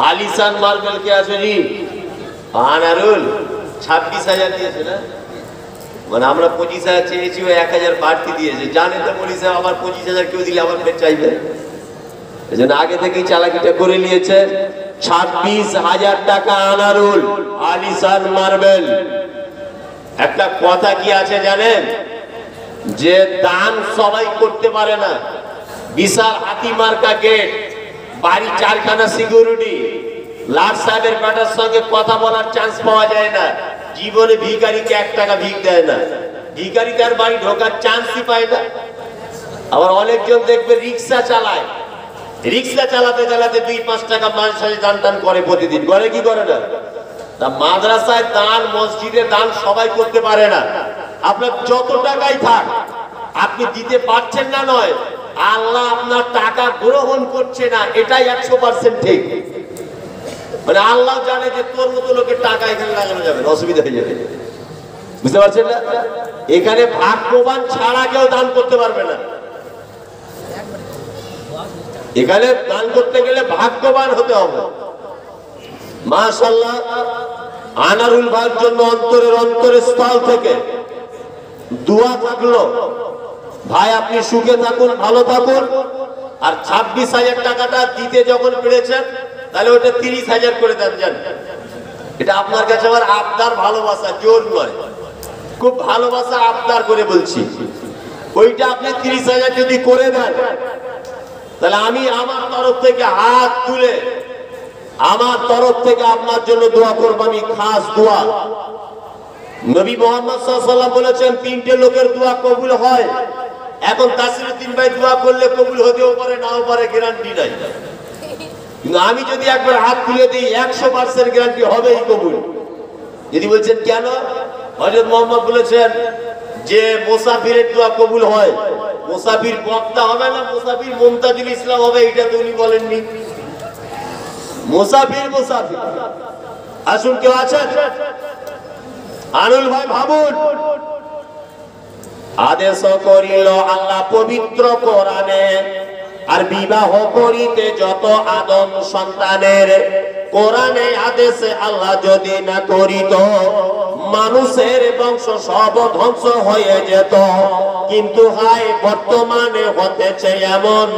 আলিসান মার্বেল কে আছে জি আনারুল। ছাব্বিশ হাজার দিয়েছে না? মানে আমরা পঁচিশ হাজার চেয়েছি, ও এক হাজার বাড়তি দিয়েছে। জানে তো বলিস আবার পঁচিশ হাজার কেউ দিলে আবার ফের চাইবে? এই জন্য আগে থেকেই চালাকিটা করে নিয়েছে। ছাব্বিশ হাজার টাকা আনারুল আলিসান মার্বেল। একটা কথা কি আছে জানেন? যে দান সবাই করতে পারে না। বিশাল হাতি মার্কা গেট। বাড়ি চারখানা সিকিউরিটি লাট সাহেবের বেটার সঙ্গে কথা বলার চান্স পাওয়া যায় না। জীবনে ভিখারিকে এক টাকা ভিক দেয় না। ভিখারি তার বাড়ি ঢোকার চান্সই পায় না। আবার অনেকজন দেখবে রিক্সা চালায়। রিক্সা চালাতে চালাতে দুই পাঁচ টাকা মাস দান টান করে প্রতিদিন। করে কি করে না? তা মাদ্রাসায় দান, মসজিদে দান সবাই করতে পারে না। আপনার যত টাকাই থাক, আপনি দিতে পারছেন না নয় আল্লাহ আপনার টাকা গ্রহণ করছে না, এটাই একশো পার্সেন্ট ঠিক। মানে আল্লাহ জানে যে তোর মতো লোকের টাকা এখানে লাগানো যাবে অসুবিধা হয়ে যাবে। বুঝতে পারছেন না? এখানে ভাগ্যবান ছাড়া কেউ দান করতে পারবে না। এখানে দান করতে গেলে ভাগ্যবান হতে হবে। মাশাল্লাহ আনারুল ভাইয়ের জন্য অন্তরের অন্তরের স্থল থেকে দোয়া থাকল। ভাই, আপনি সুখে থাকুন, ভালো থাকুন। আর ছাব্বিশ হাজার টাকাটা দিতে যখন পেরেছেন, তাহলে ওটা তিরিশ হাজার করে দেন যান এটা আপনার কাছে আমার আবদার, ভালোবাসা, জোর নয়। খুব ভালোবাসা, আবদার করে বলছি। ওইটা আপনি তিরিশ হাজার যদি করে দেন, তাহলে আমি আমার তরফ থেকে হাত তুলে, আমার তরফ থেকে আপনার জন্য দোয়া করব, আমি খাস দোয়া। নবী মোহাম্মদ বলেছেন, তিনটে লোকের দোয়া কবুল হয়। এখন তাসিরুদ্দিন ভাই দোয়া করলে কবুল হতেও পারে, নাও পারে গ্যারান্টি নাই। কিন্তু আমি যদি একবার হাত তুলে দিই, একশো পার্সেন্ট গ্যারান্টি হবেই কবুল। যদি বলছেন, কেন? হজরত মোহাম্মদ বলেছেন, যে মোসাফিরের দোয়া কবুল হয়, মোসাফির বক্তা হবে না, মোসাফির মমতাজুল ইসলাম হবে এটা তো উনি বলেননি। মুসাফির মোসাফির। আসুন কেউ আছেন? আনুল ভাই, ভাবুন। আদেশ করিল আল্লাহ পবিত্র কোরআনে আর বিবাহ করিতে যত আদম সন্তানের কোরআনে আদেশে আল্লাহ যদি না করিত, মানুষের বংশ সব ধ্বংস হয়ে যেত। কিন্তু হায়, বর্তমানে হতেছে এমন।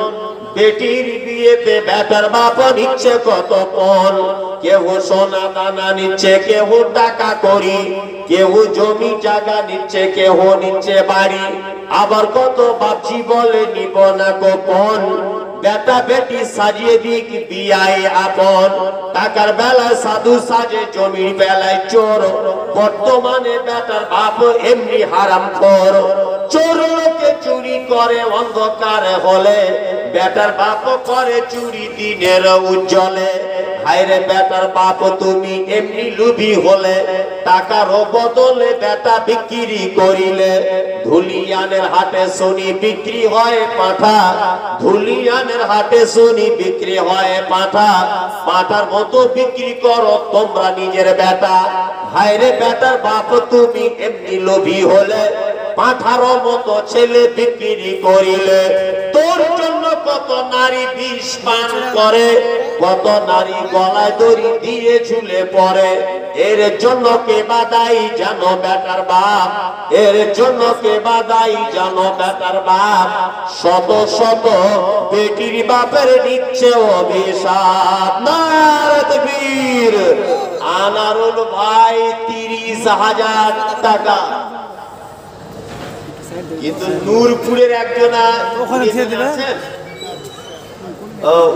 বেটির বিয়েতে বেটার বাপ নিচ্ছে কত পণ কেউ সোনা দানা নিচ্ছে কেউ টাকা করি কেউ জমি জায়গা নিচ্ছে কেউ নিচ্ছে বাড়ি। আবার কত বাপজি বলে নিব না গোপন। বেটা বেটি সাজিয়ে দিক, বিয়ায় আপন। টাকার বেলায় সাধু সাজে, জমির বেলায় চোর। বর্তমানে বেটার বাপ এমনি হারাম খোর চোর লোকে চুরি করে অন্ধকারে হলে বেটার বাপ করে চুরি দিনের উজ্জ্বলে। হায়রে বেটার বাপ, তুমি এমনি লুবি হলে। টাকার বদলে বেটা বিক্রি করিলে। ধুলিয়ানের হাটে শুনি বিক্রি হয় পাঠা। ধুলিয়ানের হাটে শুনি বিক্রি হয় পাঠা। পাঠার মতো বিক্রি করো তোমরা নিজের বেটা। হায়রে বেটার বাপ, তুমি এমনি লোভী হলে। পাঠারো মতো ছেলে বিক্রি করিলে। তোর জন্য কত নারী বিষ পান করে, কত নারী গলায় দড়ি দিয়ে ঝুলে পড়ে। এর জন্য কে বাদাই জানো বেটার বাপ? এর জন্য কে বাদাই জানো বেটার বাপ? শত শত বেটির বাপের নিচ্ছে অভিশাপ। নারদ বীর, আনারুল ভাই তিরিশ হাজার টাকা। কিন্তু নূরপুরের একজনা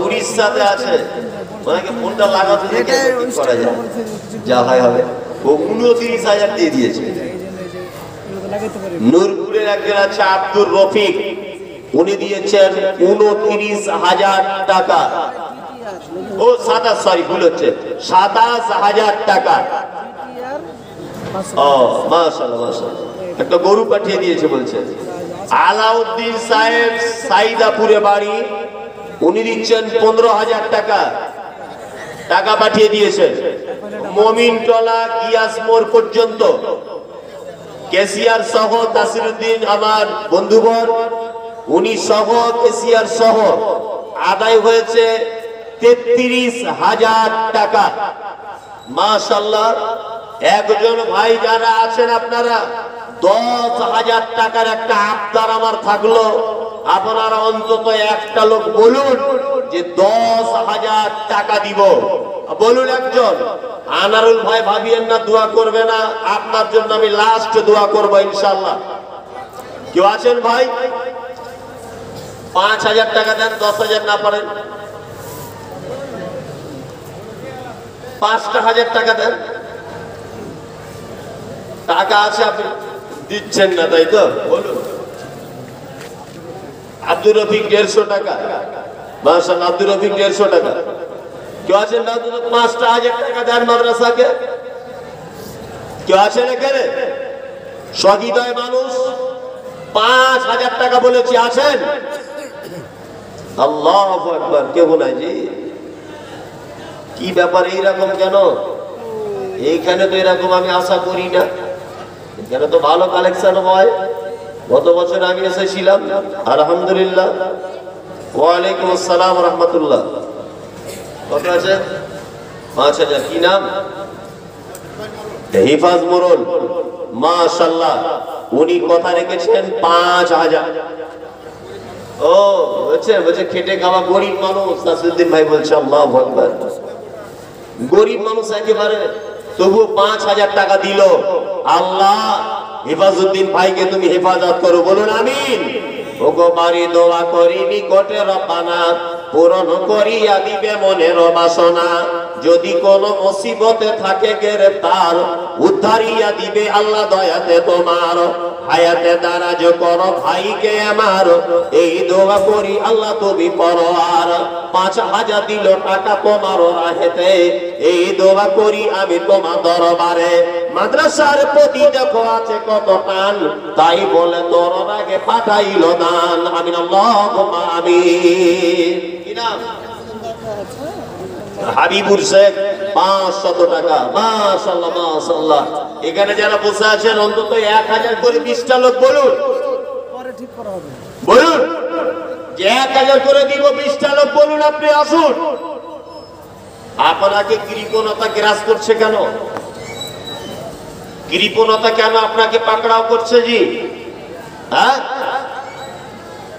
উড়িষ্যাতে আছে ওনাকে ফোনটা লাগাতে করা যায়। যা হয় হবে। ও উনত্রিশ হাজার দিয়ে দিয়েছে। নূরপুরের একজন আছে আব্দুর রফিক। উনি দিয়েছেন উনত্রিশ হাজার টাকা। ও সাতাশ সরি ভুল হচ্ছে। সাতাশ হাজার টাকা। ও মাশাআল্লাহ মাশাআল্লাহ। একটা গরু পাঠিয়ে দিয়েছে বলছে, আলাউদ্দিন সাহেব সাইদাপুরে বাড়ি, উনি দিচ্ছেন পনেরো হাজার টাকা। টাকা পাঠিয়ে দিয়েছেন মমিনটলা গিয়াস মোড় পর্যন্ত। কেসিয়ার সহ তাসিরুদ্দিন আমার বন্ধুবর, উনি সহ কেসিয়ার সহ আদায় হয়েছে তেত্রিশ হাজার টাকা। মাশাল্লাহ একজন ভাই যারা আছেন আপনারা দশ হাজার টাকার একটা আবদার আমার থাকল। আপনারা অন্তত একটা লোক বলুন যে দশ হাজার টাকা দিব। বলুন একজন। আনারুল ভাই ভাবিয়েন না, দোয়া করবে না। আপনার জন্য আমি লাস্ট দোয়া করব ইনশাল্লাহ কেউ আছেন ভাই? পাঁচ হাজার টাকা দেন, দশ হাজার না পারেন। পাঁচটা হাজার টাকা দেন। টাকা আছে আপনি দিচ্ছেন না, তাই তো? আব্দুর রফিক দেড়শো টাকা। মাসাল আব্দুর রফিক দেড়শো টাকা। কেউ আছেন না পাঁচটা হাজার টাকা দেন মাদ্রাসাকে। কেউ আছেন এখানে? সহৃদয় মানুষ। পাঁচ হাজার টাকা বলেছি, আছেন? আল্লাহ একবার কেউ নাই জি। কি ব্যাপার, এইরকম কেন? এইখানে তো এরকম আমি আশা করি না। এখানে তো ভালো কালেকশন হয় গত বছর আমি এসেছিলাম, আলহামদুলিল্লাহ। ওয়ালাইকুম আসসালাম রহমতুল্লাহ। কত আছে? পাঁচ হাজার। কি নাম? হিফাজ মোরল। মাশাল্লাহ উনি কথা রেখেছেন পাঁচ হাজার। ও, বলছে বলছে, খেটে খাওয়া গরিব মানুষ। নাসিরুদ্দিন ভাই বলছে, আল্লাহ ভগবান গরিব মানুষ একেবারে তবুও পাঁচ হাজার টাকা দিল। আল্লাহ হেফাজুদ্দিন ভাইকে তুমি হেফাজত করো, বলুন আমিন। ওগো দোয়া করি, নিকটে রপানা পূরণ করিয়া দিবে মনের বাসনা। যদি কোন মুসিবতে থাকে গ্রেফতার উদ্ধারিয়া দিবে আল্লাহ দয়াতে তোমার। হায়াতে দারাজ করো ভাইকে আমার। এই দোয়া করি আল্লাহ তুমি করো আর পাঁচ হাজার দিল টাকা তোমার রাহেতে। এই দোয়া করি আমি তোমার দরবারে। মাদ্রাসার প্রতি দেখো আছে কত টান। তাই বলে তোর আগে পাঠাইল দান। আমি আল্লাহ আমি কি নাম? হাবিবুর শেখ পাঁচশত টাকা। মাশাল্লাহ মাশাল্লাহ এখানে যারা বসে আছেন অন্তত এক হাজার করে বিশটা লোক বলুন। পরে ঠিক করা হবে। বলুন যে এক হাজার করে দিব বিশটা লোক বলুন আপনি আসুন। আপনাকে কৃপণতা গ্রাস করছে কেন? কৃপণতা কেন আপনাকে পাকড়াও করছে জি? হ্যাঁ?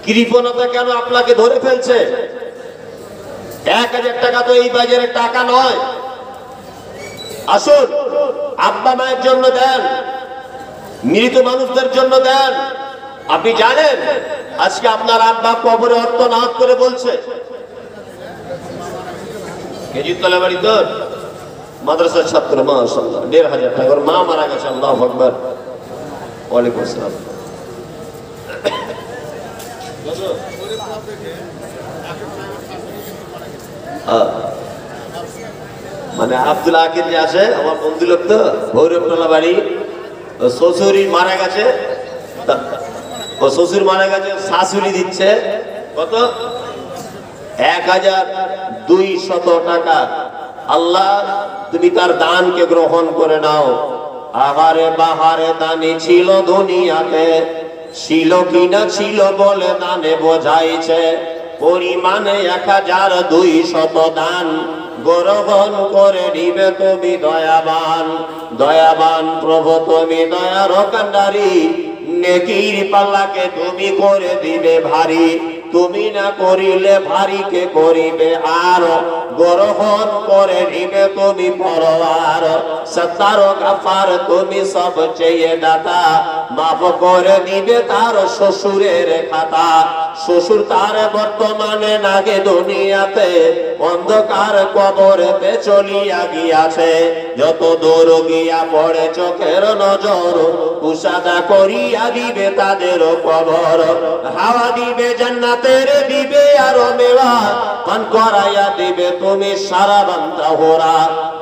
কৃপণতা কেন আপনাকে ধরে ফেলছে? এক হাজার টাকা তো এই বাজারে টাকা নয়। আসুন, আব্বা মায়ের জন্য দেন, মৃত মানুষদের জন্য দেন। আপনি জানেন, আজকে আপনার আব্বা কবরে অর্থ নাহত করে বলছে। কেজিরতলা বাড়ি তোর, মাদ্রাসার ছাত্র মা আল্লাহ দেড় হাজার টাকা। ওর মা মারা গেছে, আল্লাহ আকবর। ওয়ালাইকুম আসসালাম। মানে আব্দুল আকির যে আসে, আমার বন্ধু লোক তো, ভৈরবতলা বাড়ি। শ্বশুরি মারা গেছে। ও শ্বশুর মারা গেছে, শাশুড়ি দিচ্ছে। কত? এক হাজার দুই শত টাকা। আল্লাহ, তুমি তার দানকে গ্রহণ করে নাও। আহারে বাহারে দানি ছিল দুনিয়াতে। ছিল কিনা ছিল বলে দানে বোঝাইছে। পরিমাণে এক হাজার দুই শত দান। গ্রহণ করে নিবে তুমি দয়াবান। দয়াবান প্রভু, তুমি দয়ার কান্ডারি নেকির পাল্লাকে তুমি করে দিবে ভারী। তুমি না করিলে ভারীকে করিবে আর? গ্রহণ করে নিবে তুমি পরবার সত্তার গাফার তুমি সব চেয়ে দাতা। মাফ করে দিবে তার শ্বশুরের খাতা। শ্বশুর তার বর্তমানে নাগে দুনিয়াতে। অন্ধকার কবরেতে চলিয়া গিয়াছে। যত দূর গিয়া পড়ে চোখের নজর কুসাদা করিয়া দিবে তাদের কবর। হাওয়া দিবে জান্নাতের দিবে আরও মেওয়া পান করাইয়া দিবে তুমি সারা বান্দা হোরা।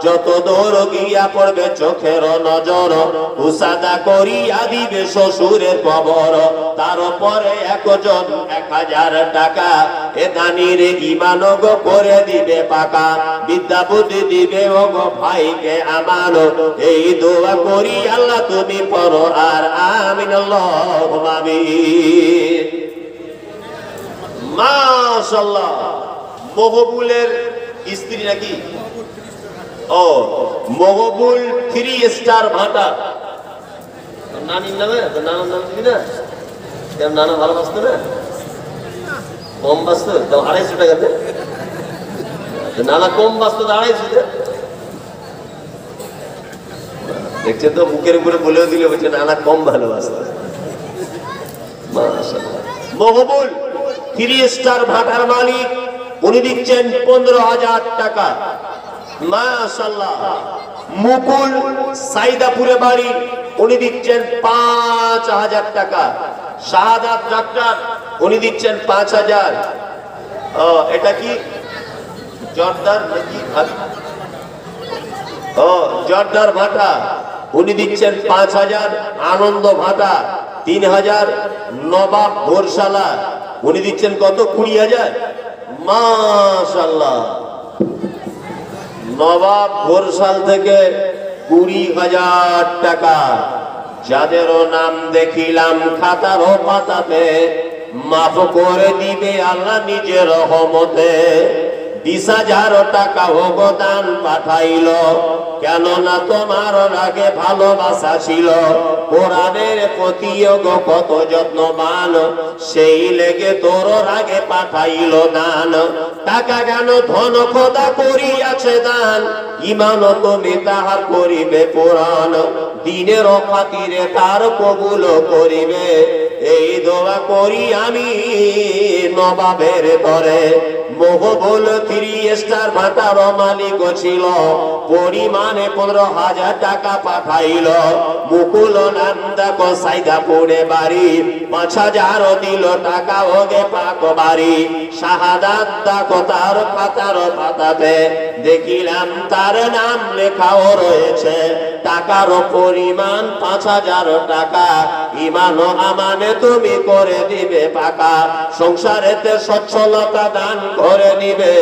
যত দূর গিয়া পড়বে চোখের নজর কুসাদা করিয়া দিবে শ্বশুরের কবর। তার পরে একজন এক হাজার টাকা, এ দানির ইমান গো করে দিবে পাকা। বিদ্যা বুদ্ধি দিবে ও গো ভাইকে আমানো এই দোয়া করি আল্লাহ তুমি পড়ো আর আমিন মাশাআল্লাহ। মহবুলের স্ত্রী নাকি? ও, মহবুল থ্রি স্টার ভাটা। নানির নামে? নানার নাম দিবি না? নানা ভালোবাসতো না? কম বাঁচতো তো আড়াইশো টাকাতে তো নানা কম বাঁচতো তো আড়াইশো দেখছেন তো বুকের উপরে বলেও দিলে বলছে নানা কম ভালোবাসতো। মহবুল থ্রি স্টার ভাটার মালিক, উনি দিচ্ছেন পনেরো হাজার টাকা। মাশাল্লাহ মুকুল, সাইদাপুরে বাড়ি, উনি দিচ্ছেন পাঁচ হাজার টাকা। শাহাদাত ডাক্তার, উনি দিচ্ছেন পাঁচ হাজার। এটা কি? জর্দার নাকি ও জর্দার ভাটা, উনি দিচ্ছেন পাঁচ হাজার আনন্দ ভাটা, তিন হাজার নবাব ঘোরশালা উনি দিচ্ছেন কত? কুড়ি হাজার? মাশাল্লাহ। নবাব ঘোরশাল থেকে কুড়ি হাজার টাকা। যাদেরও নাম দেখিলাম খাতার পাতাতে, মাফ করে দিবে আল্লাহ নিজের রহমতে। বিশ হাজার টাকা অবদান পাঠাইল। কেননা তোমার আগে ভালোবাসা ছিল। কোরআনের প্রতিও গো কত যত্নবান, সেই লেগে তোর আগে পাঠাইল দান। টাকা কেন ধন খোদা করিয়াছে দান, ইমান তুমি তাহার করিবে পুরাণ। দিনের খাতিরে তার কবুল করিবে। এই দোয়া করি আমি নবাবের তরে মোহবুল থ্রি স্টার ভাটার মালিক ছিল পনেরো হাজার টাকা পাঠাইল। মুকুল পড়ে বাড়ি, পাঁচ হাজার দিল টাকা ওগে পাক বাড়ি। তার পাতাতে দেখিলাম, তার নাম লেখাও রয়েছে। টাকার পরিমাণ পাঁচ হাজার টাকা। ইমান আমানে তুমি করে দিবে পাকা। সংসারেতে সচ্ছলতা দান দিবে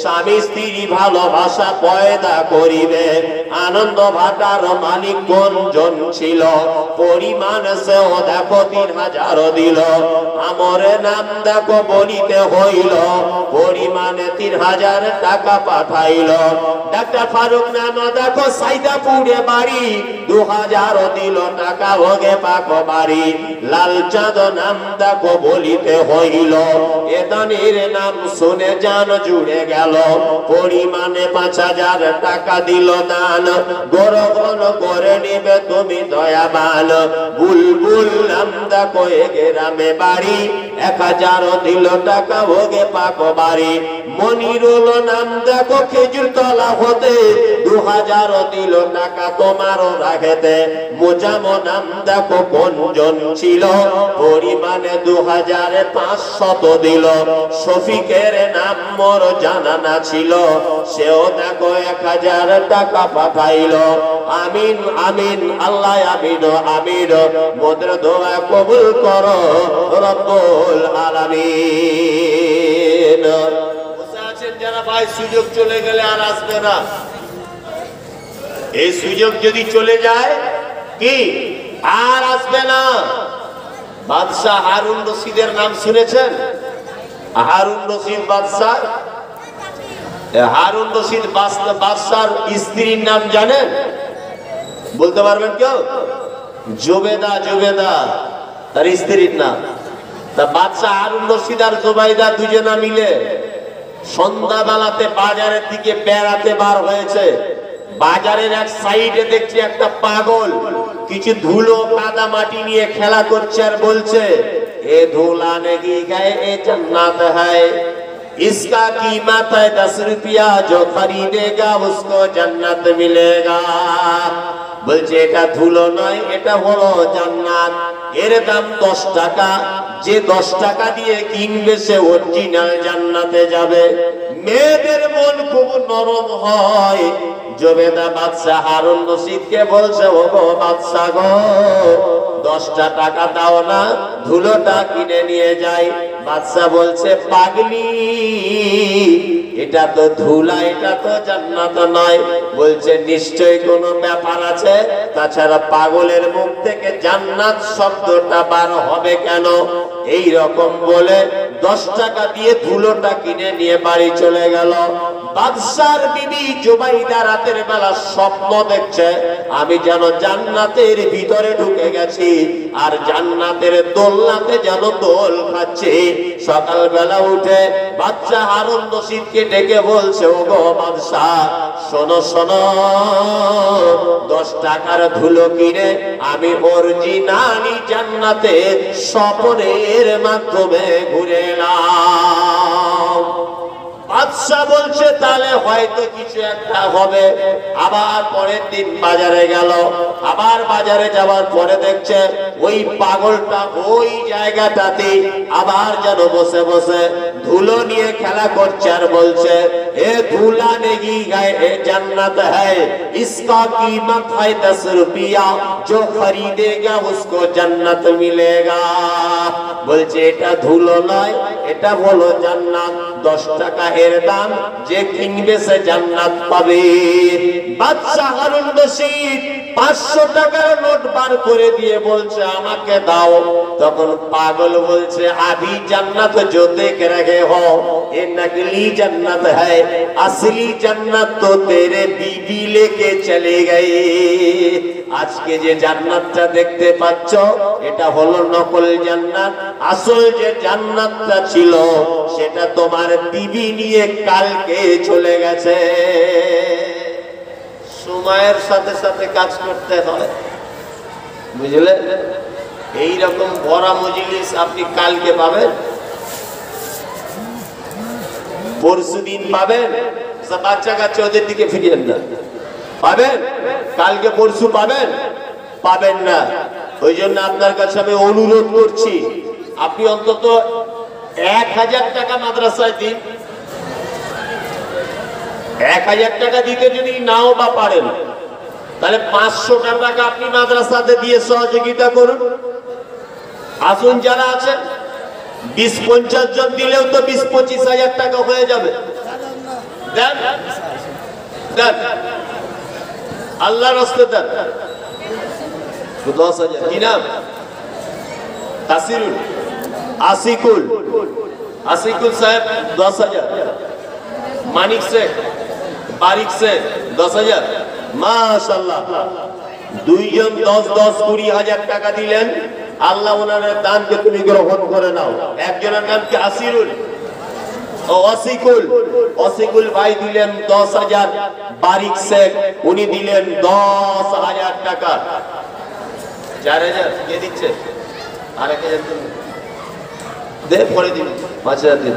স্বামী স্ত্রী ভালোবাসা পয়দা করিবে। আনন্দ ভাটার মালিক কোনজন ছিল। পরিমাণ সেও দেখো তিন হাজার দিল। আমরে নাম দেখো বলিতে হইল। পরিমাণে তিন হাজার টাকা পাঠাইল। ডাক্তার ফারুক নাম দেখো সাইদাপুরে বাড়ি। দু হাজার দিল টাকা ভোগে পাক বাড়ি। লাল চাঁদ নাম দেখো বলিতে হইল। এদানির নাম শুনে জান জুড়ে গেল। পরিমাণে পাঁচ হাজার টাকা দিল দান। গরগন করে নিবে তুমি দয়াবান। বুলবুল দেখো এ গ্রামে বাড়ি। এক হাজার দিল টাকা ভোগে পাক বাড়ি। মনিরুল নাম দেখো খেজুর তলা হতে। দু হাজার দিল টাকা তোমারও রাখেতে। মোজাম নাম দেখো কোনজন ছিল। পরিমাণে দু হাজার পাঁচশত দিল। শফিকের নাম মোর জানা না ছিল। সেও দেখো এক হাজার টাকা পাঠাইল। আমিন আমিন, আল্লাহ আমিন আমিন। মোদের দোয়া কবুল করো রব্বুল আলামিন। সুযোগ চলে গেলে আর আসবে না। সুযোগ যদি চলে যায়, কি? আর আসবে না। বাদশাহ হারুন রশিদের নাম শুনেছেন? হারুন রশিদ বাদশাহ। হারুন রশিদ বাদশার স্ত্রীর নাম জানেন? বলতে পারবেন কেউ? জোবেদা জোবেদা, তার স্ত্রীর নাম। তা বাদশাহ হারুন রশিদ আর জোবাইদা দুজনা মিলে সন্ধ্যাবেলাতে বাজারের দিকে বেড়াতে বার হয়েছে। বাজারের এক সাইডে দেখছি একটা পাগল, কিছু ধুলো কাদা মাটি নিয়ে খেলা করছে আর বলছে এ ধুলা নেগি গায়ে এ जन्नत है इसका कीमत है दस रुपया जो खरीदेगा उसको जन्नत मिलेगा বলছে এটা ধুলো নয় এটা হলো জান্নাত এর দাম দশ টাকা যে দশ টাকা দিয়ে কিনবে সে অরিজিনাল জান্নাতে যাবে মেয়েদের মন খুব নরম হয় জবেদা বাদশাহ হারুন রশিদকে বলছে ও গো বাদশাহ গো, দশটা টাকা দাও না, ধুলোটা কিনে নিয়ে যাই। বাদশাহ বলছে, পাগলি, এটা তো ধুলা, এটা তো জান্নাত নয়। বলছে, নিশ্চয়ই কোনো ব্যাপার আছে? তাছাড়া পাগলের মুখ থেকে জান্নাত শব্দটা বার হবে কেন? এই রকম বলে দশ টাকা দিয়ে ধুলোটা কিনে নিয়ে বাড়ি চলে গেল। বাদশার বিবি জুবাইদা রাতের বেলা স্বপ্ন দেখছে, আমি যেন জান্নাতের ভিতরে ঢুকে গেছি আর জান্নাতের দোলনাতে যেন দোল খাচ্ছি। সকালবেলা উঠে বাচ্চা হারুন রশিদকে ডেকে বলছে ও গো বাদশাহ শোনো শোনো, দশ টাকার ধুলো কিনে আমি অরিজিনালি জান্নাতে স্বপনের মাধ্যমে ঘুরে এলাম। বাদশাহ বলছে তাহলে হয়তো কিছু একটা হবে আবার পরের দিন বাজারে গেল আবার বাজারে যাওয়ার পরে দেখছে ওই পাগলটা ওই জায়গাটাতে আবার যেন বসে বসে ধুলো নিয়ে খেলা করছে আর বলছে এ ধুলা নেগি গায়ে এ जन्नत है इसका कीमत है दस रुपया जो खरीदेगा उसको जन्नत मिलेगा বলছে এটা ধুলো নয় এটা হলো জান্নাত। দশ টাকা এর দাম, যে কিনবে সে জান্নাত পাবে। বাদশাহ হারুন রশিদ পাঁচশো টাকার নোট বার করে দিয়ে বলছে আমাকে দাও তখন পাগল বলছে আবি জান্নাত जो देख रहे हो ये नकली जन्नत है असली जन्नत तो तेरे बीबी लेके चले गए আজকে যে জান্নাতটা দেখতে পাচ্ছ এটা হলো নকল জান্নাত আসল যে জান্নাতটা ছিল সেটা তোমার বিবি নিয়ে কালকে চলে গেছে সময়ের সাথে সাথে কাজ করতে হয়। বুঝলে? এই রকম ভরা মজলিস আপনি কালকে পাবেন। পরশু দিন পাবেন। সব বাচ্চা কাচ্চা ওদের দিকে ফিরিয়েন না। পাবেন? কালকে পরশু পাবেন? পাবেন না। ওই জন্য আপনার কাছে আমি অনুরোধ করছি, আপনি অন্তত এক হাজার টাকা মাদ্রাসায় দিন। এক হাজার টাকা দিতে যদি নাও বা পারেন, তাহলে পাঁচশো টাকা আপনি মাদ্রাসাতে দিয়ে সহযোগিতা করুন। আসুন যারা আছেন, বিশ পঞ্চাশ জন দিলেও তো বিশ পঁচিশ হাজার টাকা হয়ে যাবে। দেন দেন। আল্লাহ রাস্তে দেন। দশ হাজার। কি নাম? আসিকুল আসিকুল সাহেব, দশ হাজার। মানিক শেখ বারিক শেখ দশ হাজার মাশাল্লাহ দুইজন দশ দশ কুড়ি হাজার টাকা দিলেন। আল্লাহ ওনার দানকে তুমি গ্রহণ করে নাও। একজনের নাম কি আসিরুল? অসিকুল। অসিকুল ভাই দিলেন দশ হাজার বারিক শেখ উনি দিলেন দশ হাজার টাকা। চার হাজার, কে দিচ্ছে? আর এক হাজার দে, পরে দিন। পাঁচ হাজার দিন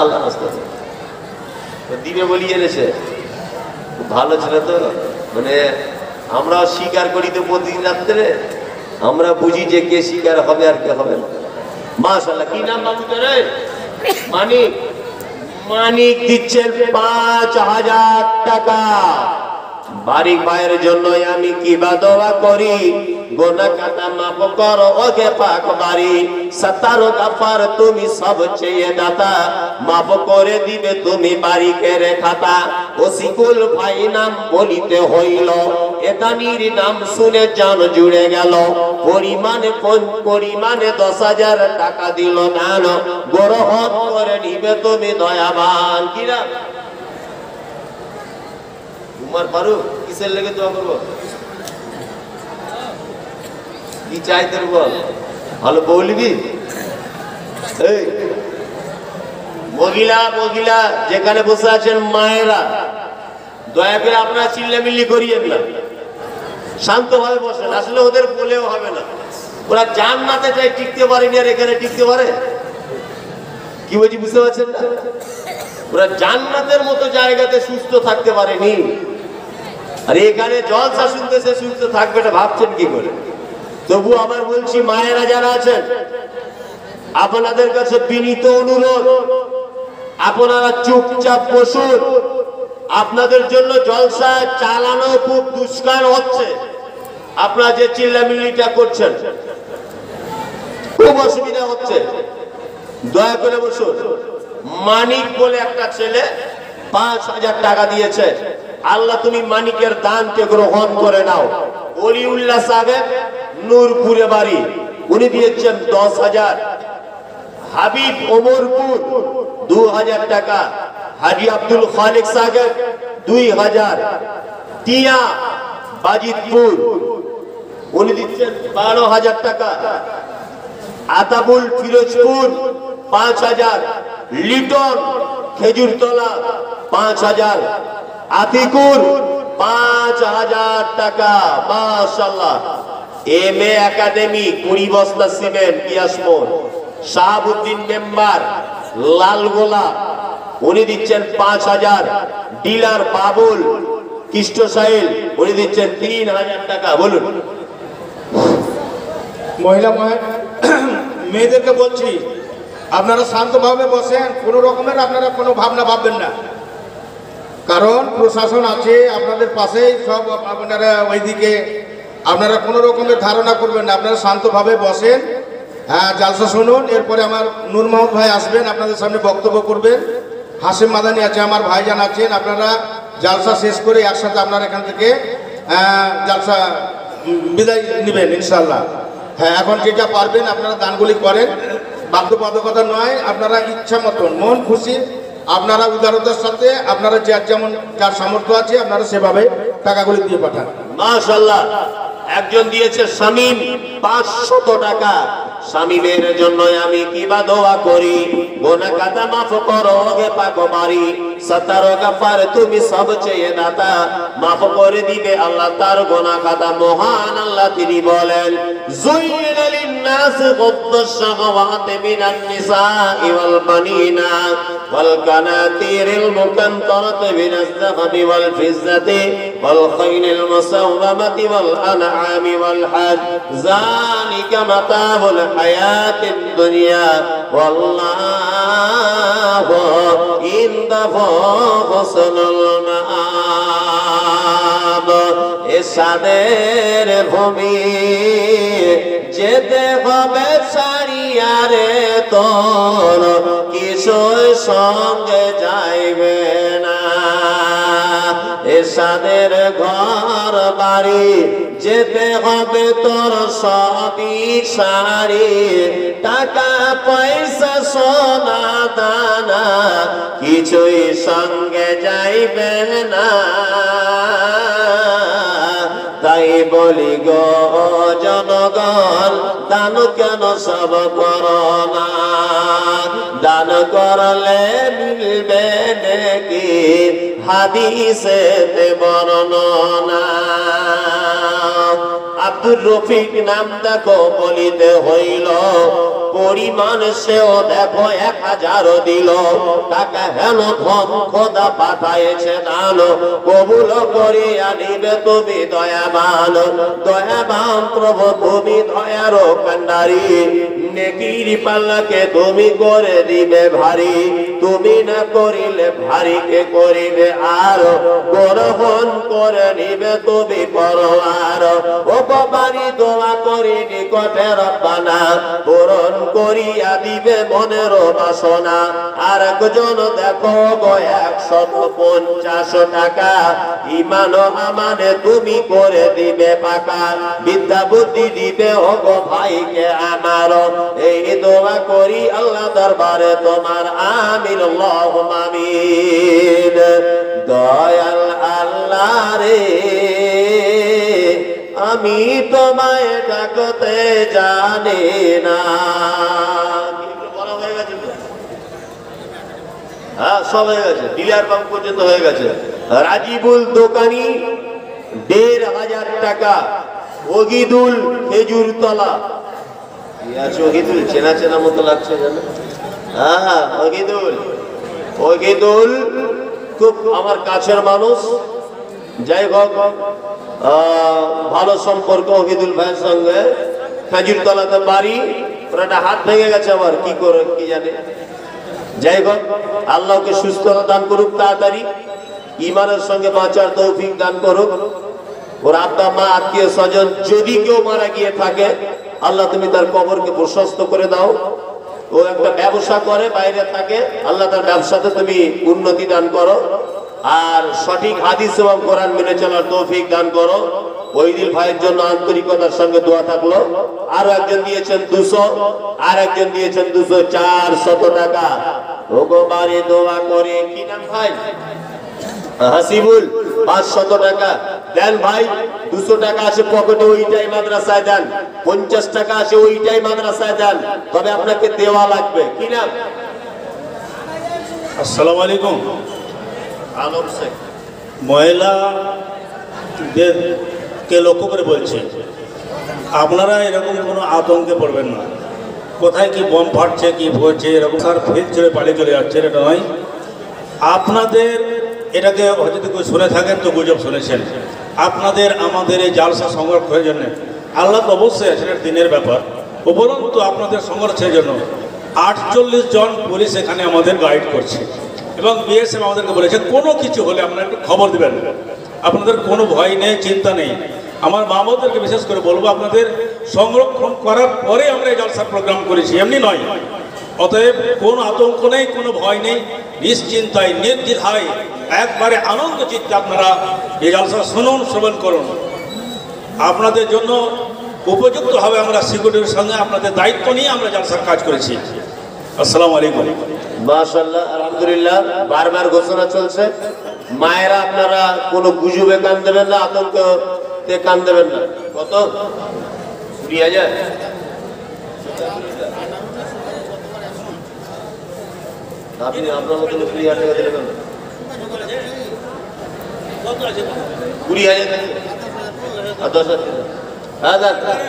আল্লাহ রাস্তা তো। তো দিবে বলি এনেছে ভালো ছিল তো। মানে আমরা স্বীকার করি তো প্রতিদিন রাত্রে, আমরা বুঝি যে কে স্বীকার হবে আর কে হবে না। মাশাল্লাহ কি নাম বাবু তোরে? মানিক। মানিক দিচ্ছেন পাঁচ হাজার টাকা। বাড়ি মায়ের জন্য আমি কি বা দোয়া করি? গোনা কাটা মাপ করো ওকে পাক বাড়ি। সতারো গাফার তুমি সব চেয়ে দাতা। মাপ করে দিবে তুমি বাড়ি কেড়ে খাতা। ওসিকুল ভাই নাম বলিতে হইল। এদানির নাম শুনে জান জুড়ে গেল। পরিমাণে কোন- পরিমাণে দশ হাজার টাকা দিল দান। গ্রহণ করে নিবে তুমি দয়াবান। কিরা? উমার ফারুক, কিসের লেগে দোয়া করব? কি চাই তোর বল? ভালো বলবি এই, মহিলা মহিলা, যেখানে বসে আছেন মায়েরা, দয়া করে আপনারা চিল্লামিল্লি করিয়েন না শান্তভাবে বসেন, আসলে ওদের বলেও হবে না। ওরা জান্নাতে চাই টিকতে পারেনি আর এখানে টিকতে পারে? কি বলছি, বুঝতে পারছেন না? ওরা জান্নাতের মতো জায়গাতে সুস্থ থাকতে পারেনি। আর এখানে জলসা শুনতেছে সুস্থ থাকবে এটা ভাবছেন কি করে? তবু আবার বলছি, মায়েরা যারা আছেন, আপনাদের কাছে বিনীত অনুরোধ, আপনারা চুপচাপ বসুন। আপনাদের জন্য জলসা চালানো খুব দুষ্কার হচ্ছে। আপনারা যে চিল্লামিল্লিটা করছেন, খুব অসুবিধা হচ্ছে। দয়া করে বসুন। মানিক বলে একটা ছেলে পাঁচ হাজার টাকা দিয়েছে। আল্লাহ তুমি মানিকের দানকে গ্রহণ করে নাও। অলিউল্লাহ সাহেব নূরপুরে বাড়ি। উনি দিয়েছেন দশ হাজার। হাবিব ওমরপুর, দু হাজার টাকা। হাজি আব্দুল খালেক সাহেব, দুই হাজার। টিয়া বাজিতপুর, উনি দিচ্ছেন বারো হাজার টাকা। আতাবুল ফিরোজপুর, পাঁচ হাজার। লিটন খেজুরতলা, পাঁচ হাজার। আতিকুর পাঁচ হাজার টাকা মাশাল্লাহ এম এ একাডেমি, কুড়ি বস্তা সিমেন্ট ইয়াসমোর শাহাবুদ্দিন মেম্বার, লালগোলা। উনি দিচ্ছেন পাঁচ হাজার। ডিলার বাবুল কৃষ্ণ সাহেল উনি দিচ্ছেন তিন হাজার টাকা। বলুন। মহিলা মহে- মেয়েদেরকে বলছি, আপনারা শান্তভাবে বসেন, কোনো রকমের আপনারা কোনো ভাবনা ভাববেন না। কারণ প্রশাসন আছে, আপনাদের পাশেই সব আপনারা ওইদিকে, আপনারা কোনো রকমের ধারণা করবেন না, আপনারা শান্তভাবে বসেন। হ্যাঁ জালসা শুনুন, এরপরে আমার নূর ভাই আসবেন, আপনাদের সামনে বক্তব্য করবেন। হাসিম মাদানি আছে, আমার ভাইজান আছেন, আপনারা জালসা শেষ করে একসাথে আপনারা এখান থেকে জালসা বিদায় নেবেন ইনশাল্লাহ হ্যাঁ এখন যেটা পারবেন, আপনারা দানগুলি করেন। বাধ্যবাধকতা নয়, আপনারা ইচ্ছা মতন, মন খুশি আপনারা উদারতার সাথে, আপনারা যার যেমন যার সামর্থ্য আছে, আপনারা সেভাবে টাকাগুলি দিয়ে পাঠান। মাশাল্লাহ একজন দিয়েছে সামিম পাঁচশত টাকা। সামিমের জন্য আমি কিবা দোয়া করি? গোনা কাদা মাফ করো হে সতারো গাফার তুমি সব চেয়ে দাতা মাফ করে দিবে আল্লাহ তার গোনা খাতা মহান আল্লাহ তিনি বলেন زين للناس غض الشهوات من النساء والبنين والقناطير المقنطرة من الذهب والفزة والخيل المسومة والأنعام والحج ذلك متاع الحياة الدنيا والله عنده حسن المآب এসাদের ভূমি যেতে হবে সারিয়ারে তোর কিশোর সঙ্গে যাইবে না এসাদের ঘর বাড়ি, যেতে হবে তোর সবই সারি। টাকা, পয়সা, সোনা, দানা, কিছুই সঙ্গে যাইবে না। তাই বলি গো জনগণ দান কেন সব করোনা দান করলে মিলবে নাকি? হাদিসে বর্ণনা। আব্দুর রফিক নাম দেখো বলিতে হইল। পরিমাণ সেও দেখো এক হাজার দিল। টাকা হেন ধন খোদা পাঠাইছে দান। কবুল করিয়া নিবে তুমি দয়াবান। দয়াবান প্রভু, তুমি দয়ার কান্ডারি নেকির পাল্লাকে তুমি করে দিবে ভারী। তুমি না করিলে ভারী কে করিবে আর? গ্রহণ করে নিবে তুমি পরোয়ার। দোয়া করি নিকটে পূরণ করিয়া দিবে মনের বাসনা। আর একজন দেখো একশত পঞ্চাশ টাকা। ইমান আমানে তুমি করে দিবে পাকা। বিদ্যা বুদ্ধি দিবে গো ভাইকে আমার। এই দোয়া করি আল্লাহ দরবারে তোমার আমিন আল্লাহ আমিন দয়াল আল্লাহ রে, আমি তোমায় ডাকতে জানি না। হয়ে সব হয়ে গেছে। ডিলার পাম্প পর্যন্ত হয়ে গেছে। রাজিবুল দোকানি, দেড় হাজার টাকা। অগিদুল খেজুর তলা আছে অগিদুল চেনা চেনা মতো লাগছে জানো? হ্যাঁ অগিদুল। অগিদুল খুব আমার কাছের মানুষ। যাই হোক ভালো সম্পর্ক অহিদুল ভাইয়ের সঙ্গে। খেজুর তলাতে বাড়ি ওর একটা হাত ভেঙে গেছে আমার কি করে, কি জানে। যাই হোক, আল্লাহকে সুস্থতা দান করুক তাড়াতাড়ি ইমানের সঙ্গে বাঁচার তৌফিক দান করুক। ওর আত্মা মা আত্মীয় স্বজন যদি কেউ মারা গিয়ে থাকে, আল্লাহ তুমি তার কবরকে প্রশস্ত করে দাও। ও একটা ব্যবসা করে, বাইরে থাকে। আল্লাহ তার ব্যবসাতে তুমি উন্নতি দান করো। আর সঠিক হাদিস এবং কোরআন মেনে চলার তৌফিক দান করো। ওইদিল ভাইয়ের জন্য আন্তরিকতার সঙ্গে দোয়া থাকল। আর একজন দিয়েছেন দুশো, আর একজন দিয়েছেন দুশো চার শত টাকা। ভগবানে দোয়া করে, কি নাম ভাই? হাসিবুল, পাঁচশত টাকা। দেন ভাই দুশো টাকা আছে পকেটে ওইটাই মাদ্রাসায় দেন। পঞ্চাশ টাকা আছে ওইটাই মাদ্রাসায় দেন। তবে আপনাকে দেওয়া লাগবে। কি নাম? আসসালামু আলাইকুম। আলম শেখ। মহিলাদেরকে লক্ষ্য করে বলছি আপনারা এরকম কোনো আতঙ্কে পড়বেন না। কোথায় কি বম ফাটছে কি হচ্ছে এরকম স্যার ফেল চলে পালিয়ে চলে যাচ্ছে এটা নয়। আপনাদের এটাকে হয়তো কেউ শুনে থাকেন তো গুজব শুনেছেন। আপনাদের, আমাদের এই জালসা সংরক্ষণের জন্য। আল্লাহ তো অবশ্যই আছে এটা দিনের ব্যাপার। উপরন্তু আপনাদের সংরক্ষণের জন্য আটচল্লিশ জন পুলিশ এখানে আমাদের গাইড করছে। এবং বিএসএফ আমাদেরকে বলেছে, কোনো কিছু হলে আপনারা একটু খবর দেবেন। আপনাদের কোনো ভয় নেই, চিন্তা নেই। আমার মামাদেরকে বিশেষ করে বলব, আপনাদের সংরক্ষণ করার পরে আমরা এই জলসার প্রোগ্রাম করেছি, এমনি নয়। অতএব কোনো আতঙ্ক নেই, কোনো ভয় নেই, নিশ্চিন্তায়, নির্দ্বিধায়, একবারে আনন্দ চিত্তে আপনারা এই জলসা শুনুন, শ্রবণ করুন। আপনাদের জন্য উপযুক্তভাবে আমরা সিকিউরিটির সঙ্গে আপনাদের দায়িত্ব নিয়ে আমরা জলসার কাজ করেছি। আসসালামু আলাইকুম। মাশাল্লাহ আলহামদুলিল্লাহ, বারবার ঘোষণা চলছে। মায়েরা আপনারা কোনো গুজবে কান দেবেন না, আতঙ্কতে কান দেবেন না। কত? কুড়ি হাজার। আপনি আপনার মতো কুড়ি হাজার টাকা দিলে? কুড়ি হাজার? আর দশ হাজার হ্যাঁ